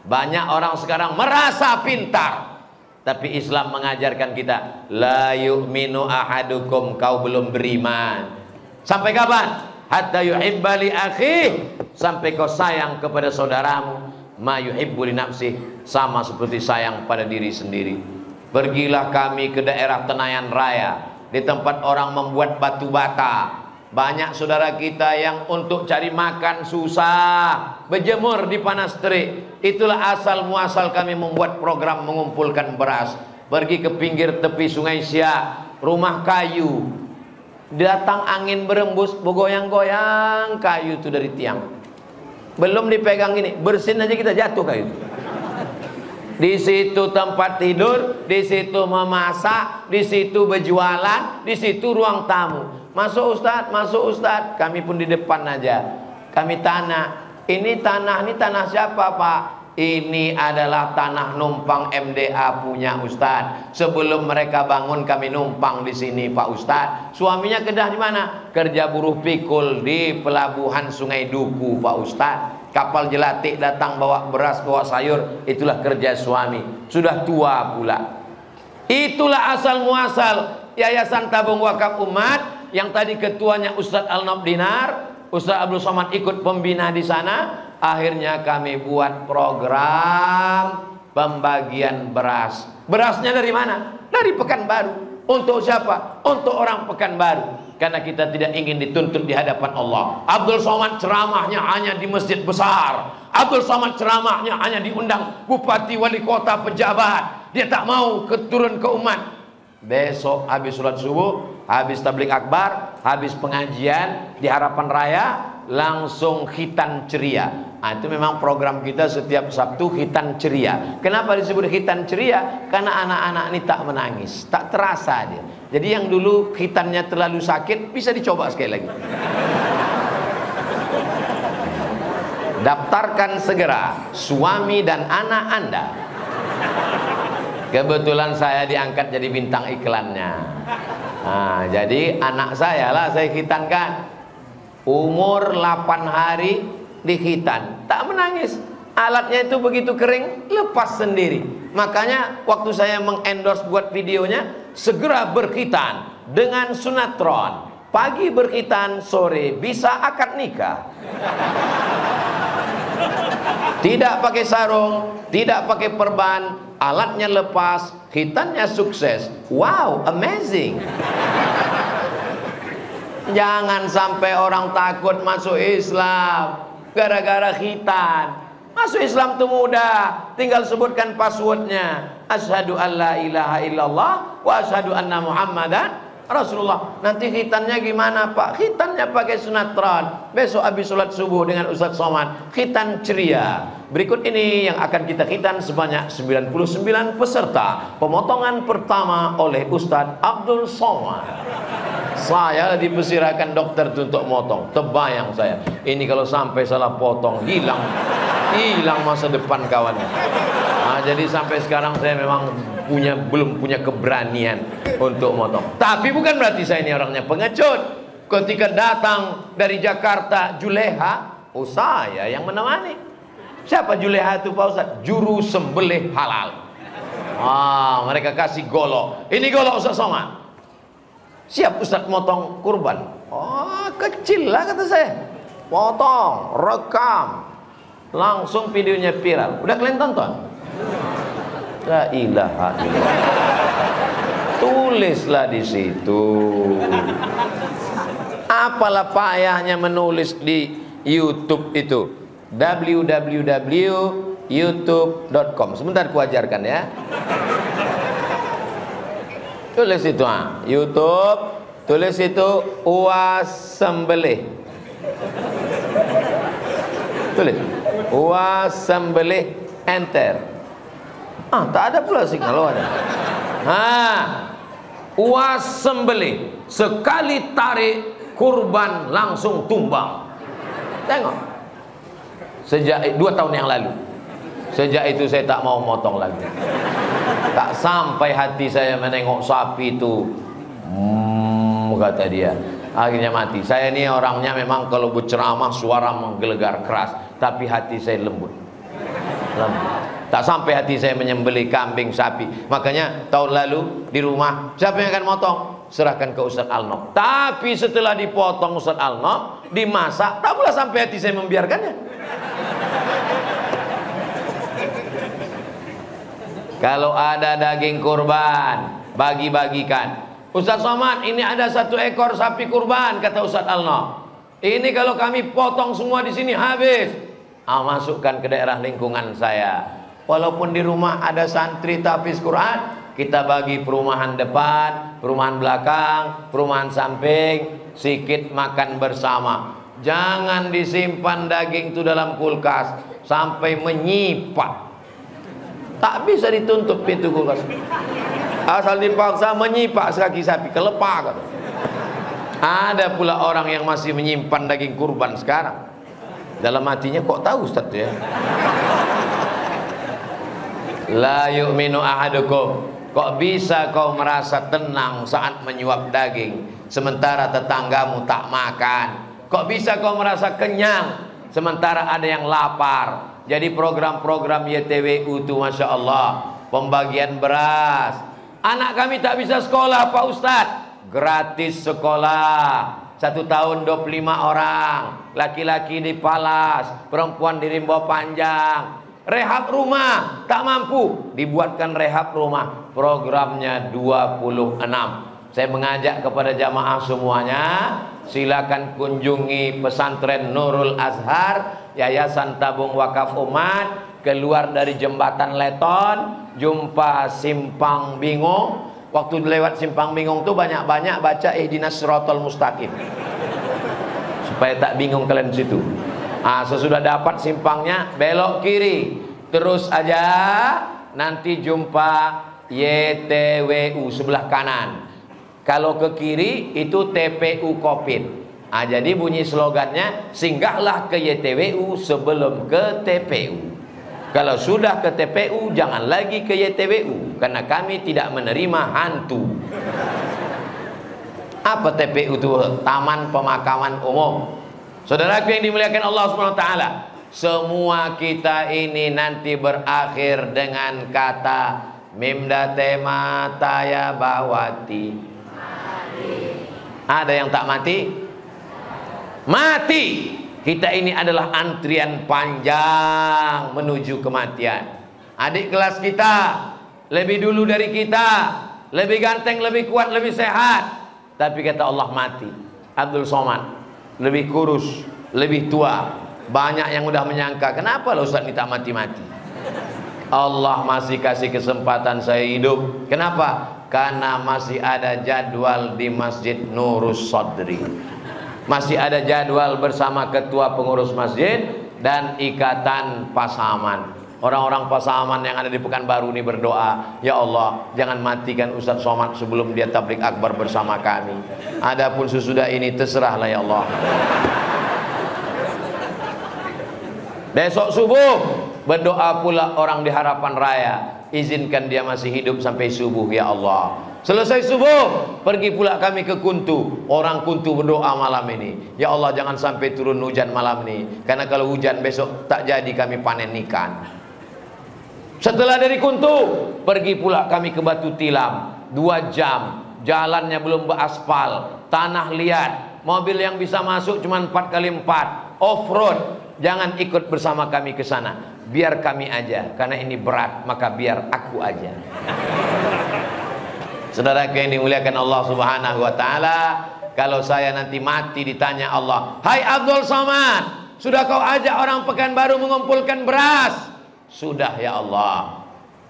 [SPEAKER 1] Banyak orang sekarang merasa pintar. Tapi Islam mengajarkan kita la yu'minu ahadukum kau belum beriman. Sampai kapan? Hatta yuhibba li akhi sampai kau sayang kepada saudaramu ma yuhibbu li sama seperti sayang pada diri sendiri. Pergilah kami ke daerah Tenayan Raya di tempat orang membuat batu bata banyak saudara kita yang untuk cari makan susah, berjemur di panas terik. Itulah asal muasal kami membuat program mengumpulkan beras. Pergi ke pinggir tepi sungai Siak, rumah kayu. Datang angin berembus, bergoyang-goyang kayu itu dari tiang. Belum dipegang ini, bersin aja kita jatuh kayu. Di situ tempat tidur, di situ memasak, di situ berjualan, di situ ruang tamu. Masuk Ustaz, masuk Ustaz. Kami pun di depan aja. Kami tanah. Ini tanah, ini tanah siapa Pak? Ini adalah tanah numpang MDA punya Ustaz. Sebelum mereka bangun kami numpang di sini Pak Ustaz. Suaminya kedah di mana? Kerja buruh pikul di pelabuhan Sungai Duku Pak Ustaz. Kapal jelatik datang bawa beras, bawa sayur. Itulah kerja suami. Sudah tua pula. Itulah asal muasal Yayasan Tabung Wakaf Umat yang tadi ketuanya Ustadz al Dinar, Ustadz Abdul Somad ikut pembina di sana. Akhirnya kami buat program pembagian beras. Berasnya dari mana? Dari Pekanbaru. Untuk siapa? Untuk orang Pekanbaru. Karena kita tidak ingin dituntut di hadapan Allah. Abdul Somad ceramahnya hanya di masjid besar. Abdul Somad ceramahnya hanya diundang bupati, wali kota, pejabat. Dia tak mau keturun ke umat. Besok habis sholat subuh habis tablik akbar, habis pengajian di harapan raya, langsung khitan ceria. Nah, itu memang program kita setiap Sabtu khitan ceria. Kenapa disebut khitan ceria? Karena anak-anak ini tak menangis, tak terasa dia. Jadi yang dulu khitannya terlalu sakit bisa dicoba sekali lagi. Daftarkan segera suami dan anak Anda. Kebetulan saya diangkat jadi bintang iklannya. Nah, jadi anak saya lah saya hitankan. Umur 8 hari dihitan. Tak menangis. Alatnya itu begitu kering lepas sendiri. Makanya waktu saya mengendorse buat videonya segera berkhitan dengan sunatron. Pagi berkhitan sore bisa akad nikah. Tidak pakai sarung tidak pakai perban alatnya lepas, hitannya sukses. Wow, amazing. Jangan sampai orang takut masuk Islam gara-gara khitan. Masuk Islam itu mudah, tinggal sebutkan passwordnya. Asyhadu alla ilaha illallah wa asyhadu anna Muhammadan Rasulullah. Nanti khitannya gimana Pak? Khitannya pakai sunatron. Besok habis sholat subuh dengan Ustaz Somad. Khitan ceria. Berikut ini yang akan kita khitan sebanyak 99 peserta. Pemotongan pertama oleh Ustaz Abdul Somad. Saya dipersirakan dokter untuk motong. Terbayang saya. Ini kalau sampai salah potong, hilang. Hilang masa depan kawannya. Nah, jadi sampai sekarang saya memang punya belum punya keberanian untuk motong. Tapi bukan berarti saya ini orangnya pengecut. Ketika datang dari Jakarta Juleha, oh saya yang menemani. Siapa Juleha itu Pak Ustaz? Juru sembelih halal. Ah, mereka kasih golok. Ini golok Ustaz Somad. Siap Ustaz motong kurban. Oh, kecil lah kata saya. Potong, rekam. Langsung videonya viral. Udah kalian tonton? La ilaha illallah. Tulislah di situ. Apalah payahnya menulis di YouTube itu? www.youtube.com. Sebentar kuajarkan ya. Tulis itu ah, YouTube, tulis itu uas sembelih. Tulis uas sembelih enter. Ah, tak ada pula signal oh ada. Ha. Uas sembelih sekali tarik kurban langsung tumbang. Tengok. Sejak dua tahun yang lalu. Sejak itu saya tak mau motong lagi. Tak sampai hati saya menengok sapi itu. Hmm, kata dia. Akhirnya mati. Saya ini orangnya memang kalau berceramah suara menggelegar keras, tapi hati saya lembut. Lembut. Tak sampai hati saya menyembelih kambing sapi. Makanya tahun lalu di rumah siapa yang akan motong? Serahkan ke Ustaz Alno. Tapi setelah dipotong Ustaz Alno, dimasak, tak pula sampai hati saya membiarkannya. Kalau ada daging kurban, bagi-bagikan. Ustaz Somad, ini ada satu ekor sapi kurban, kata Ustaz Alno. Ini kalau kami potong semua di sini habis. Ah, masukkan ke daerah lingkungan saya. Walaupun di rumah ada santri tapis Quran, kita bagi perumahan depan, perumahan belakang, perumahan samping, sikit makan bersama. Jangan disimpan daging itu dalam kulkas sampai menyipat. Tak bisa dituntut pintu kulkas. Asal dipaksa menyipak sekaki sapi kelepak. Ada pula orang yang masih menyimpan daging kurban sekarang. Dalam hatinya kok tahu Ustaz ya? La yu'minu ahadukum. Kok bisa kau merasa tenang saat menyuap daging sementara tetanggamu tak makan? Kok bisa kau merasa kenyang sementara ada yang lapar? Jadi program-program YTWU itu Masya Allah Pembagian beras. Anak kami tak bisa sekolah Pak Ustadz Gratis sekolah. Satu tahun 25 orang. Laki-laki di Palas Perempuan di Rimbo Panjang Rehab rumah Tak mampu. Dibuatkan rehab rumah Programnya 26 Saya mengajak kepada jamaah semuanya Silakan kunjungi pesantren Nurul Azhar Yayasan Tabung Wakaf Umat keluar dari jembatan Leton jumpa Simpang Bingung. Waktu lewat Simpang Bingung tuh banyak-banyak baca ihdinas siratal mustaqim. Supaya tak bingung kalian situ ah sesudah dapat simpangnya belok kiri terus aja nanti jumpa YTWU sebelah kanan kalau ke kiri itu TPU Kopin Ah, jadi bunyi slogannya singgahlah ke YTWU sebelum ke TPU. Kalau sudah ke TPU jangan lagi ke YTWU karena kami tidak menerima hantu. Apa TPU itu? Taman Pemakaman Umum. Saudaraku yang dimuliakan Allah Subhanahu wa taala, semua kita ini nanti berakhir dengan kata Mimda tema taya bawati. Ada yang tak mati? mati kita ini adalah antrian panjang menuju kematian adik kelas kita lebih dulu dari kita lebih ganteng, lebih kuat, lebih sehat tapi kata Allah mati Abdul Somad lebih kurus, lebih tua. Banyak yang udah menyangka kenapa lo Ustaz ini tak mati-mati? Allah masih kasih kesempatan saya hidup. Kenapa? karena masih ada jadwal di Masjid Nurus Sodri masih ada jadwal bersama ketua pengurus masjid dan ikatan pasaman orang-orang pasaman yang ada di Pekanbaru ini berdoa ya Allah jangan matikan Ustaz Somad sebelum dia tablik akbar bersama kami adapun sesudah ini terserahlah ya Allah besok subuh berdoa pula orang di harapan raya izinkan dia masih hidup sampai subuh ya Allah Selesai subuh, pergi pula kami ke Kuntu. Orang Kuntu berdoa malam ini. Ya Allah jangan sampai turun hujan malam ini. Karena kalau hujan besok tak jadi kami panen ikan. Setelah dari Kuntu, pergi pula kami ke Batu Tilam. Dua jam. Jalannya belum beraspal. Tanah liat. Mobil yang bisa masuk cuma 4 kali 4 Off-road. Jangan ikut bersama kami ke sana. Biar kami aja. Karena ini berat, maka biar aku aja. Saudara yang dimuliakan Allah Subhanahu wa taala, kalau saya nanti mati ditanya Allah, "Hai Abdul Somad, sudah kau ajak orang Pekanbaru mengumpulkan beras?" Sudah ya Allah.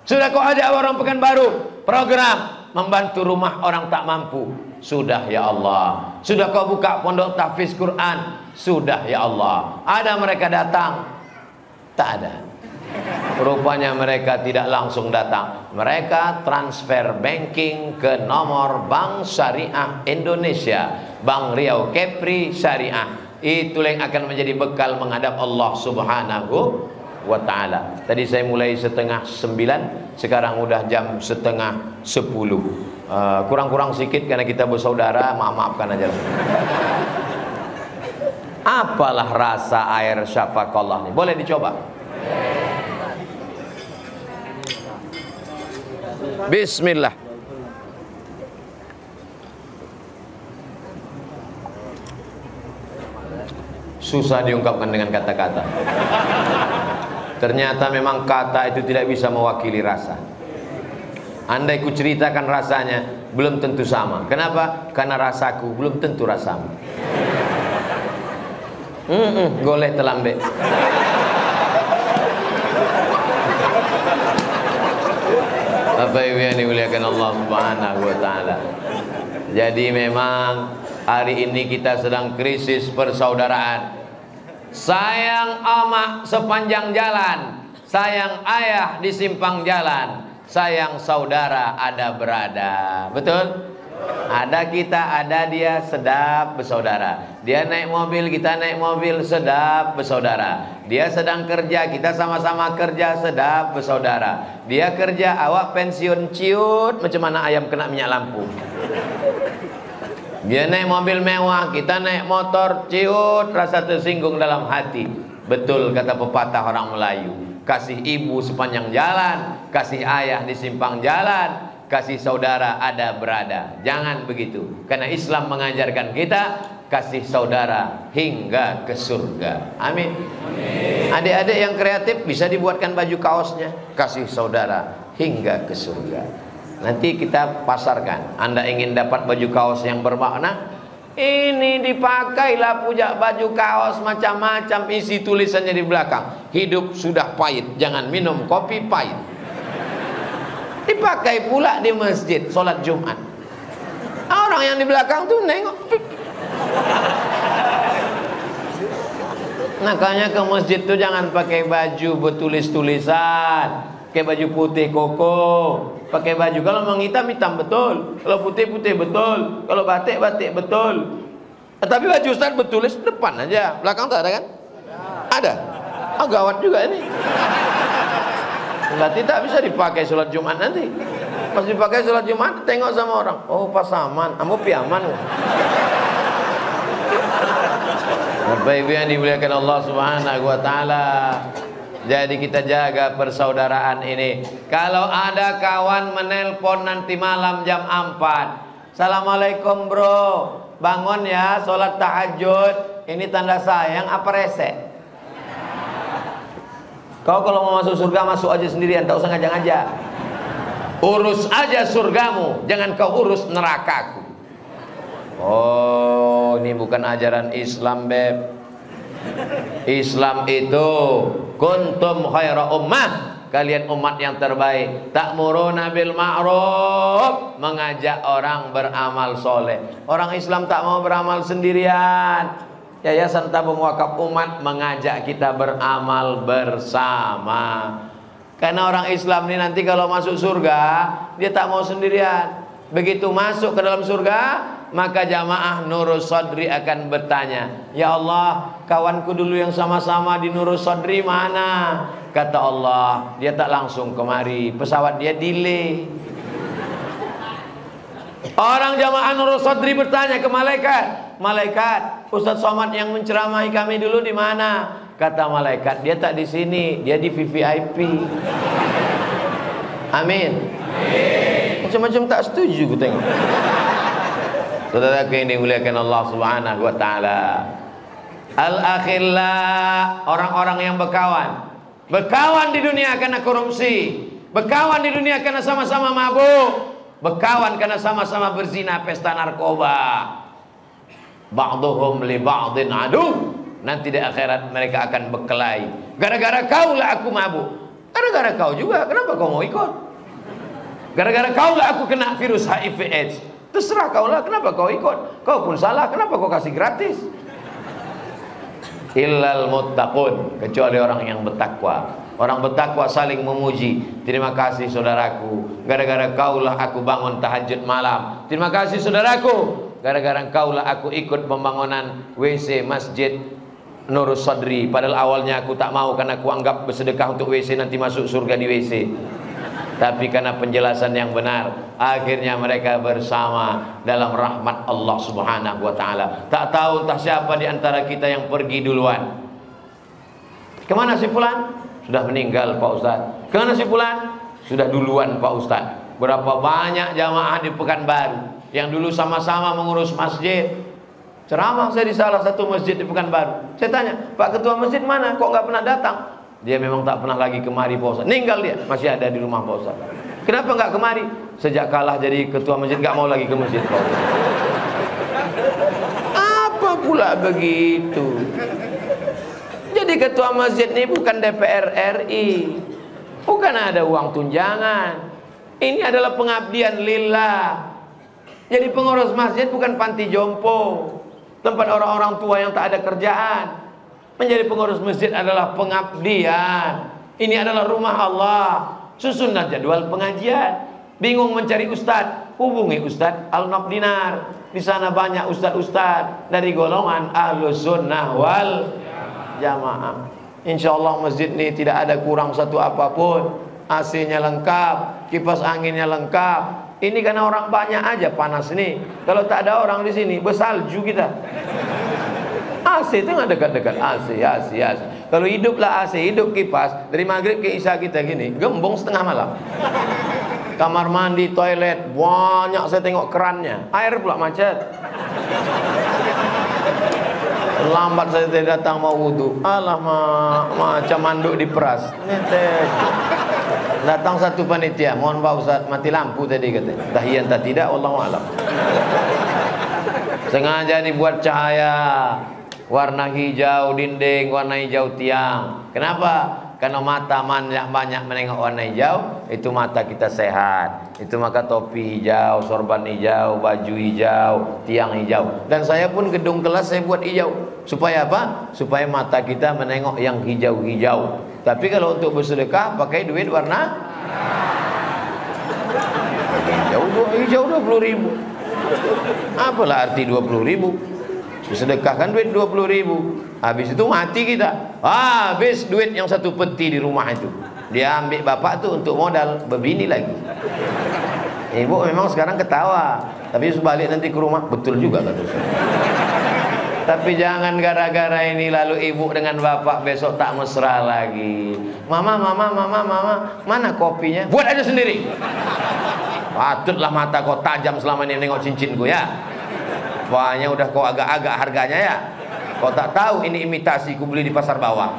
[SPEAKER 1] Sudah kau ajak orang Pekanbaru program membantu rumah orang tak mampu. Sudah ya Allah. Sudah kau buka pondok tahfiz Quran. Sudah ya Allah. Ada mereka datang? Tak ada. Rupanya mereka tidak langsung datang. Mereka transfer banking ke nomor Bank Syariah Indonesia, Bank Riau Kepri Syariah. Itu yang akan menjadi bekal menghadap Allah Subhanahu wa taala. Tadi saya mulai setengah sembilan, sekarang udah jam setengah sepuluh. Uh, kurang-kurang sedikit karena kita bersaudara, maaf-maafkan aja. Apalah rasa air syafaqallah ini? Boleh dicoba? Bismillah. Susah diungkapkan dengan kata-kata. Ternyata memang kata itu tidak bisa mewakili rasa. Andai ku ceritakan rasanya, belum tentu sama. Kenapa? Karena rasaku belum tentu rasamu. Mm -mm, goleh telambe. Bapak Ibu yang dimuliakan Allah Subhanahu wa taala. Jadi memang hari ini kita sedang krisis persaudaraan. Sayang amak sepanjang jalan Sayang ayah di simpang jalan Sayang saudara ada berada. Betul? Ada kita, ada dia, sedap bersaudara. Dia naik mobil, kita naik mobil, sedap bersaudara. Dia sedang kerja, kita sama-sama kerja, sedap bersaudara. Dia kerja, awak pensiun ciut Macam mana ayam kena minyak lampu dia naik mobil mewah, kita naik motor, ciut rasa tersinggung dalam hati. Betul kata pepatah orang Melayu. Kasih ibu sepanjang jalan, kasih ayah di simpang jalan, kasih saudara ada berada. Jangan begitu. Karena Islam mengajarkan kita kasih saudara hingga ke surga. Amin. Adik-adik yang kreatif bisa dibuatkan baju kaosnya, kasih saudara hingga ke surga. Nanti kita pasarkan. Anda ingin dapat baju kaos yang bermakna? Ini dipakailah puja baju kaos macam-macam isi tulisannya di belakang. Hidup sudah pahit, jangan minum kopi pahit. Dipakai pula di masjid solat Jumat. Orang yang di belakang tuh nengok. Makanya ke masjid tuh jangan pakai baju bertulis-tulisan pakai baju putih koko, pakai baju kalau memang hitam hitam betul, kalau putih putih betul, kalau batik batik betul. Tapi baju Ustaz bertulis depan aja, belakang tak ada kan? Ada. Ah gawat juga ini. Berarti tak bisa dipakai sholat Jumat nanti. Pas dipakai sholat Jumat, tengok sama orang. Oh pasaman, kamu piaman. Bapak Ibu yang dimuliakan Allah Subhanahu wa taala. Jadi kita jaga persaudaraan ini. Kalau ada kawan menelpon nanti malam jam 4. Assalamualaikum bro. Bangun ya, sholat tahajud. Ini tanda sayang apa resek? Kau kalau mau masuk surga masuk aja sendirian, tak usah ngajak-ngajak. Urus aja surgamu, jangan kau urus nerakaku. Oh, ini bukan ajaran Islam, Beb. Islam itu kuntum khaira ummah. Kalian umat yang terbaik. Ta'muruna bil ma'ruf. Mengajak orang beramal soleh. Orang Islam tak mau beramal sendirian. Yayasan Tabung Wakaf Umat mengajak kita beramal bersama. Karena orang Islam ini nanti kalau masuk surga dia tak mau sendirian. Begitu masuk ke dalam surga maka jamaah Nurul Sodri akan bertanya, Ya Allah, kawanku dulu yang sama-sama di Nurul Sodri mana? Kata Allah, dia tak langsung kemari, pesawat dia delay. Orang jamaah Nurul Sodri bertanya ke malaikat, Malaikat, Ustadz Somad yang menceramahi kami dulu di mana? Kata malaikat, dia tak di sini, dia di VVIP. Amin. Macam-macam tak setuju ku tengok. Saudara yang dimuliakan Allah Subhanahu wa taala. Al-akhilla orang-orang yang berkawan. Berkawan di dunia karena korupsi. Berkawan di dunia karena sama-sama mabuk. Berkawan karena sama-sama berzina pesta narkoba. Ba'duhum li ba'din adu. Nanti di akhirat mereka akan berkelahi. Gara-gara kau lah aku mabuk. Gara-gara kau juga. Kenapa kau mau ikut? Gara-gara kau lah aku kena virus HIV AIDS. Terserah kau lah. Kenapa kau ikut? Kau pun salah. Kenapa kau kasih gratis? illal muttaqun kecuali orang yang bertakwa orang bertakwa saling memuji terima kasih saudaraku gara-gara kaulah aku bangun tahajud malam terima kasih saudaraku gara-gara kaulah aku ikut pembangunan WC masjid Nurus Sadri padahal awalnya aku tak mau karena aku anggap bersedekah untuk WC nanti masuk surga di WC tapi karena penjelasan yang benar akhirnya mereka bersama dalam rahmat Allah Subhanahu wa taala. Tak tahu entah siapa di antara kita yang pergi duluan. Ke mana si fulan? Sudah meninggal Pak Ustaz. Ke mana si fulan? Sudah duluan Pak Ustaz. Berapa banyak jamaah di Pekanbaru yang dulu sama-sama mengurus masjid. Ceramah saya di salah satu masjid di Pekanbaru. Saya tanya Pak Ketua Masjid mana? Kok nggak pernah datang dia memang tak pernah lagi kemari Pak Ustaz. Ninggal dia, masih ada di rumah Pak. Kenapa enggak kemari? Sejak kalah jadi ketua masjid enggak mau lagi ke masjid Pak. Apa pula begitu? Jadi ketua masjid ini bukan DPR RI. Bukan ada uang tunjangan. Ini adalah pengabdian lillah. Jadi pengurus masjid bukan panti jompo. Tempat orang-orang tua yang tak ada kerjaan. Menjadi pengurus masjid adalah pengabdian. Ini adalah rumah Allah. Susunlah jadwal pengajian. Bingung mencari ustad, hubungi Ustad Al Nafdinar. Di sana banyak ustad-ustad dari golongan Ahlus Sunnah wal Jamaah. Insya Allah masjid ini tidak ada kurang satu apa pun. AC-nya lengkap, kipas anginnya lengkap. Ini karena orang banyak aja panas nih. Kalau tak ada orang di sini, bersalju kita. AC itu nggak dekat-dekat AC, AC, AC. Kalau hiduplah AC, hidup kipas dari maghrib ke isya kita gini, gembong setengah malam. Kamar mandi, toilet, banyak saya tengok kerannya. Air pula macet. Lambat saya tidak datang mau wudhu. Alah ma, macam manduk diperas. Netes. Datang satu panitia, mohon Pak Ustaz mati lampu tadi katanya. Tahiyan tak tidak, Allah alam. Sengaja dibuat cahaya warna hijau dinding, warna hijau tiang. Kenapa? Karena mata banyak banyak menengok warna hijau, itu mata kita sehat. Itu maka topi hijau, sorban hijau, baju hijau, tiang hijau. Dan saya pun gedung kelas saya buat hijau. Supaya apa? Supaya mata kita menengok yang hijau-hijau. Tapi kalau untuk bersedekah pakai duit warna hijau, hijau 20 ribu. Apalah arti 20 ribu? Sedekahkan duit 20 ribu. Habis itu mati kita. Ah, Habis duit yang satu peti di rumah itu. Dia ambil bapak tu untuk modal Berbini lagi. Ibu memang sekarang ketawa. Tapi sebalik nanti ke rumah Betul juga kata Tapi jangan gara-gara ini Lalu ibu dengan bapak besok tak mesra lagi. Mama, mama, mama, mama Mana kopinya? Buat aja sendiri. Patutlah mata kau tajam selama ini Nengok cincinku ya Wahnya udah kau agak-agak harganya ya. Kau tak tahu ini imitasi ku beli di pasar bawah.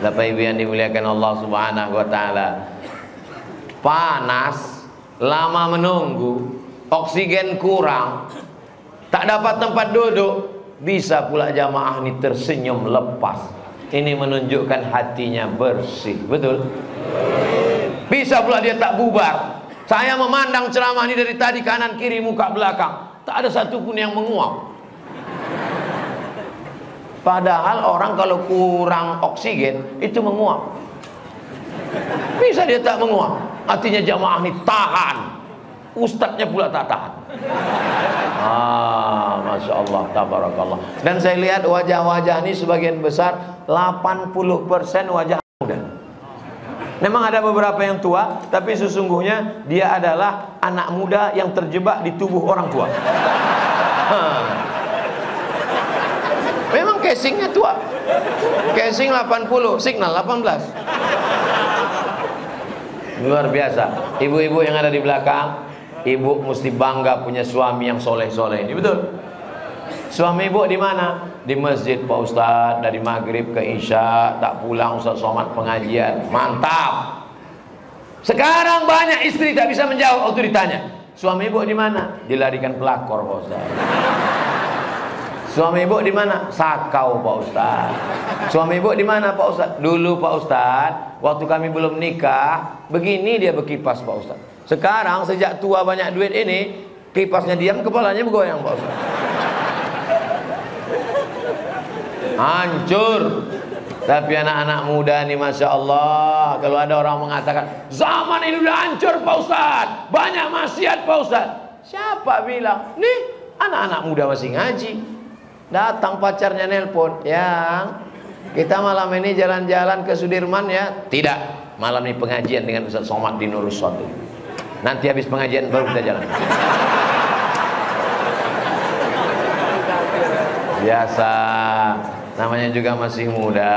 [SPEAKER 1] Bapak Ibu yang dimuliakan Allah Subhanahu wa taala. Panas, lama menunggu, oksigen kurang, tak dapat tempat duduk, bisa pula jamaah ini tersenyum lepas. Ini menunjukkan hatinya bersih, betul? Bisa pula dia tak bubar, saya memandang ceramah ini dari tadi kanan kiri muka belakang. Tak ada satupun yang menguap. Padahal orang kalau kurang oksigen itu menguap. Bisa dia tak menguap. Artinya jamaah ini tahan. Ustadznya pula tak tahan. Ah, Masya Allah, tabarakallah. Dan saya lihat wajah-wajah ini sebagian besar 80% wajah. Memang ada beberapa yang tua, tapi sesungguhnya dia adalah anak muda yang terjebak di tubuh orang tua. Memang casingnya tua. Casing 80, signal 18. Luar biasa. Ibu-ibu yang ada di belakang, ibu mesti bangga punya suami yang soleh-soleh. Ini betul. Suami ibu di mana? Di masjid Pak Ustaz Dari maghrib ke isya Tak pulang Ustaz Somad pengajian Mantap Sekarang banyak istri tak bisa menjawab Waktu ditanya Suami ibu di mana? Dilarikan pelakor Pak Ustaz Suami ibu di mana? Sakau Pak Ustaz Suami ibu di mana Pak Ustaz? Dulu Pak Ustaz Waktu kami belum nikah Begini dia berkipas Pak Ustaz Sekarang sejak tua banyak duit ini Kipasnya diam, kepalanya bergoyang Pak Ustaz hancur. Tapi anak-anak muda ini Masya Allah Kalau ada orang mengatakan Zaman ini udah hancur Pak Ustaz. Banyak maksiat Pak Ustaz. Siapa bilang? Nih anak-anak muda masih ngaji. Datang pacarnya nelpon Yang kita malam ini jalan-jalan ke Sudirman ya? Tidak. Malam ini pengajian dengan Ustaz Somad di Nurus Sotu Nanti habis pengajian baru kita jalan. Biasa namanya juga masih muda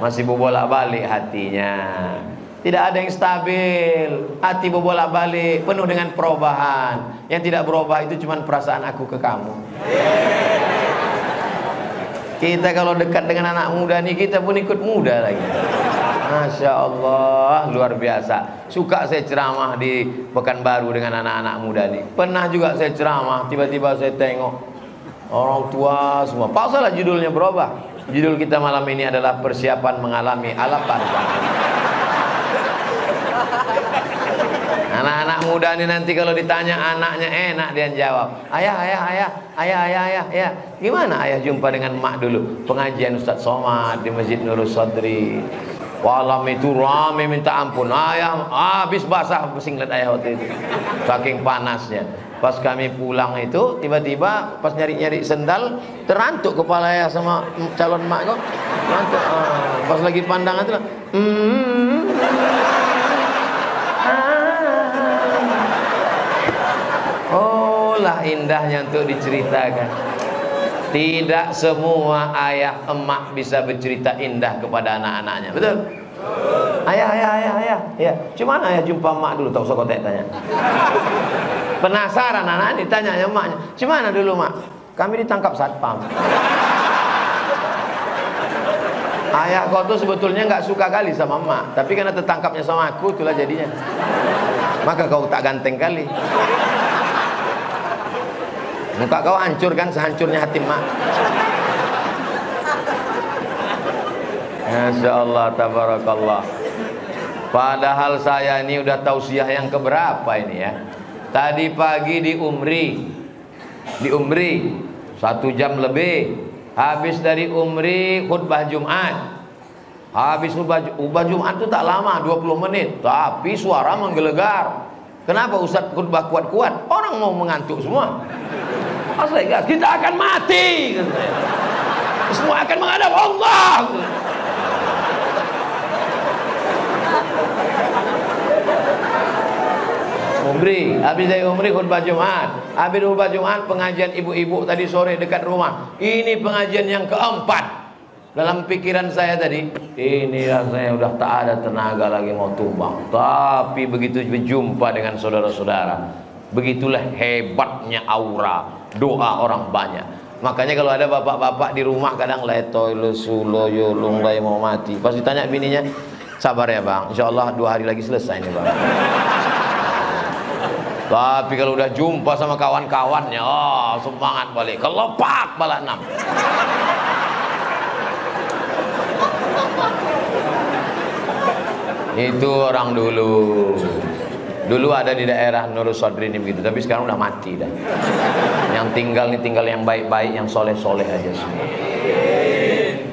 [SPEAKER 1] masih berbolak balik hatinya. Tidak ada yang stabil. Hati berbolak balik penuh dengan perubahan. Yang tidak berubah itu cuma perasaan aku ke kamu. Kita kalau dekat dengan anak muda nih kita pun ikut muda lagi. Masya Allah luar biasa. Suka saya ceramah di Pekanbaru dengan anak-anak muda nih. Pernah juga saya ceramah Tiba-tiba saya tengok Orang tua semua. Paksalah judulnya berubah. Judul kita malam ini adalah persiapan mengalami alapan. Anak-anak muda ini nanti kalau ditanya anaknya enak dia jawab. Ayah, ayah, ayah, ayah, ayah, ayah, ayah. Gimana ayah jumpa dengan mak dulu? Pengajian Ustaz Somad di Masjid Nurul Sadri. Walam itu rame minta ampun. Ayah habis basah singlet ayah waktu itu. Saking panasnya. Pas kami pulang itu tiba-tiba pas nyari-nyari sendal terantuk kepala ya sama calon mak kok. Terantuk. Ah, pas lagi pandangan itu hmm. Oh lah indahnya untuk diceritakan. Tidak semua ayah emak bisa bercerita indah kepada anak-anaknya. Betul? Ayah, ayah, ayah, ayah. Ya, cuman ayah jumpa mak dulu, tak usah kau tanya. Penasaran anak ditanya ya maknya. Cuman dulu mak? Kami ditangkap satpam. Ayah kau tuh sebetulnya nggak suka kali sama mak, tapi karena tertangkapnya sama aku, itulah jadinya. Maka kau tak ganteng kali. Muka kau hancur kan sehancurnya hati mak. Masya Allah, tabarakallah. Padahal saya ini udah tausiah yang keberapa ini ya. Tadi pagi di Umri, di Umri satu jam lebih. Habis dari Umri khutbah Jumat. Habis khutbah, khutbah Jumat itu tak lama, 20 menit. Tapi suara menggelegar. Kenapa Ustaz khutbah kuat-kuat? Orang mau mengantuk semua. Asli kita akan mati. Semua akan menghadap Allah. Umri, habis dari umri khutbah Jumat. Habis khutbah Jumat pengajian ibu-ibu tadi sore dekat rumah. Ini pengajian yang keempat. Dalam pikiran saya tadi, ini rasanya udah tak ada tenaga lagi mau tumbang. Tapi begitu berjumpa dengan saudara-saudara, begitulah hebatnya aura doa orang banyak. Makanya kalau ada bapak-bapak di rumah kadang letoy lungai mau mati. Pas ditanya bininya, sabar ya bang, insya Allah dua hari lagi selesai nih bang. Tapi kalau udah jumpa sama kawan-kawannya, oh semangat balik. Kelopak balak enam. Itu orang dulu. Dulu ada di daerah Nurul Sodri ini begitu, tapi sekarang udah mati dah. Yang tinggal nih tinggal yang baik-baik, yang soleh-soleh aja semua.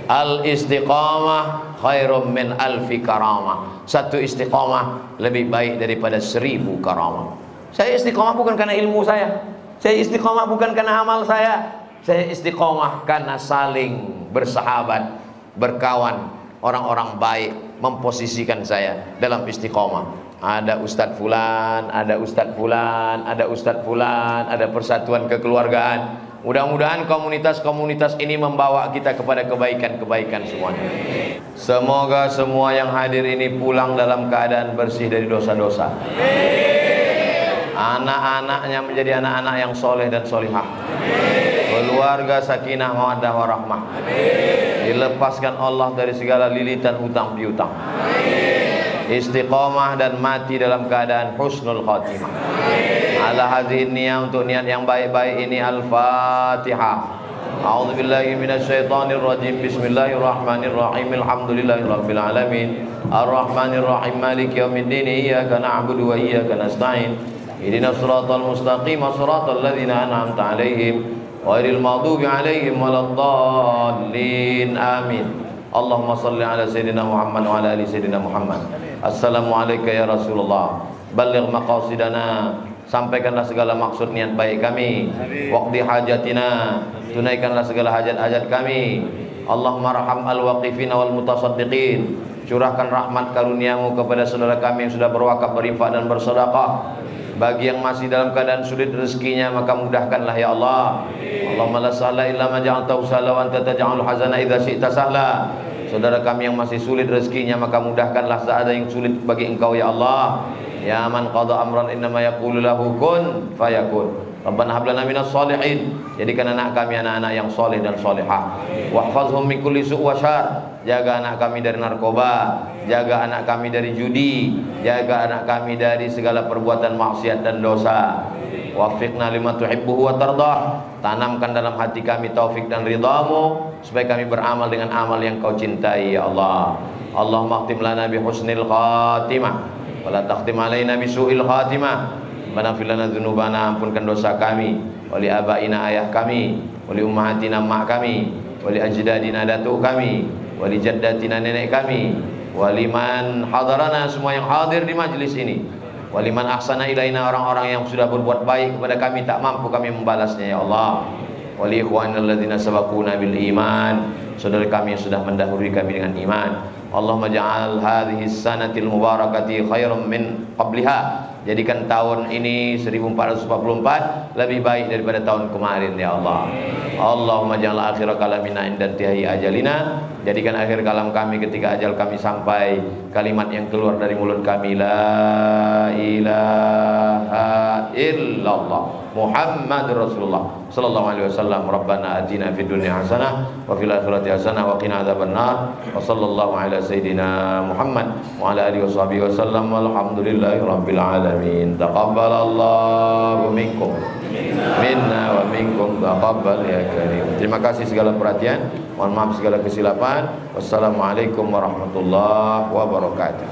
[SPEAKER 1] Al istiqamah khairum min alfi karamah. Satu istiqamah lebih baik daripada seribu karamah. Saya istiqomah bukan karena ilmu saya. Saya istiqomah bukan karena amal saya. Saya istiqomah karena saling bersahabat, berkawan, orang-orang baik memposisikan saya dalam istiqomah. Ada Ustadz Fulan, ada Ustadz Fulan, ada Ustadz Fulan, ada persatuan kekeluargaan. Mudah-mudahan komunitas-komunitas ini membawa kita kepada kebaikan-kebaikan semuanya. Semoga semua yang hadir ini pulang dalam keadaan bersih dari dosa-dosa anak-anaknya menjadi anak-anak yang soleh dan solihah keluarga sakinah mawaddah warahmah dilepaskan Allah dari segala lilitan hutang piutang istiqomah dan mati dalam keadaan husnul khatimah ala hadhihi niyah untuk niat yang baik-baik ini al-fatihah أعوذ بالله من الشيطان الرجيم بسم الله الرحمن الرحيم الحمد لله رب العالمين الرحمن الرحيم مالك يوم الدين إياك نعبد وإياك نستعين اهدنا الصراط المستقيم صراط الذين أنعمت عليهم غير المغضوب عليهم ولا الضالين آمين اللهم صل على سيدنا محمد وعلى آل سيدنا محمد السلام عليك يا رسول الله بلغ مقاصدنا sampaikanlah segala maksud niat baik kami waqdi hajatina tunaikanlah segala hajat-hajat kami Allahumma raham al-waqifina wal mutasaddiqin curahkan rahmat karuniamu kepada saudara kami yang sudah berwakaf berinfak dan bersedekah Bagi yang masih dalam keadaan sulit rezekinya maka mudahkanlah ya Allah. Allahumma la sahla illa ma ja'altahu sahla wa anta taj'alul hazana idza syi'ta sahla. Saudara kami yang masih sulit rezekinya maka mudahkanlah saat yang sulit bagi engkau ya Allah. Ya man qada amran innama yaqulu lahu kun fayakun. Rabbana hab lana minas solihin. Jadikan anak kami anak-anak yang soleh dan solehah. Wahfazhum min kulli su' wa syar. Jaga anak kami dari narkoba, jaga anak kami dari judi, jaga anak kami dari segala perbuatan maksiat dan dosa. Wafiqna lima tuhibbuhu wa tardah. Tanamkan dalam hati kami taufik dan ridhamu supaya kami beramal dengan amal yang kau cintai ya Allah. Allahumma khtim lana bi husnil khatimah wala takhtim alaina bisu'il khatimah Maghfir lana dzunubana ampunkan dosa kami. Wali abaina ayah kami. Wali ummahatina mak kami. Wali ajdadina datuk kami. Wali jaddatina nenek kami. Wali man hadarana semua yang hadir di majlis ini. Wali man ahsana ilaina orang-orang yang sudah berbuat baik kepada kami tak mampu kami membalasnya ya Allah. Wali ikhwanil ladzina sabaquna bil iman saudara kami yang sudah mendahului kami dengan iman. Allahumma ja'al hadhihi sanatil mubarakati khairan min qabliha jadikan tahun ini 1444 lebih baik daripada tahun kemarin ya Allah. Allahumma ja'al akhir kalamina inda intihai ajalina. Jadikan akhir kalam kami ketika ajal kami sampai. Kalimat yang keluar dari mulut kami la ilaha illallah Muhammad Rasulullah sallallahu alaihi wasallam. Rabbana atina fid dunya hasanah wa fil akhirati hasanah wa qina adzabannar. Wa sallallahu ala sayidina Muhammad wa ala alihi washabihi wasallam. Walhamdulillahi rabbil alamin. Taqabbalallahu minkum. Minna wa minkum taqabbal ya karim. Terima kasih segala perhatian. Mohon maaf segala kesilapan. Wassalamualaikum warahmatullahi wabarakatuh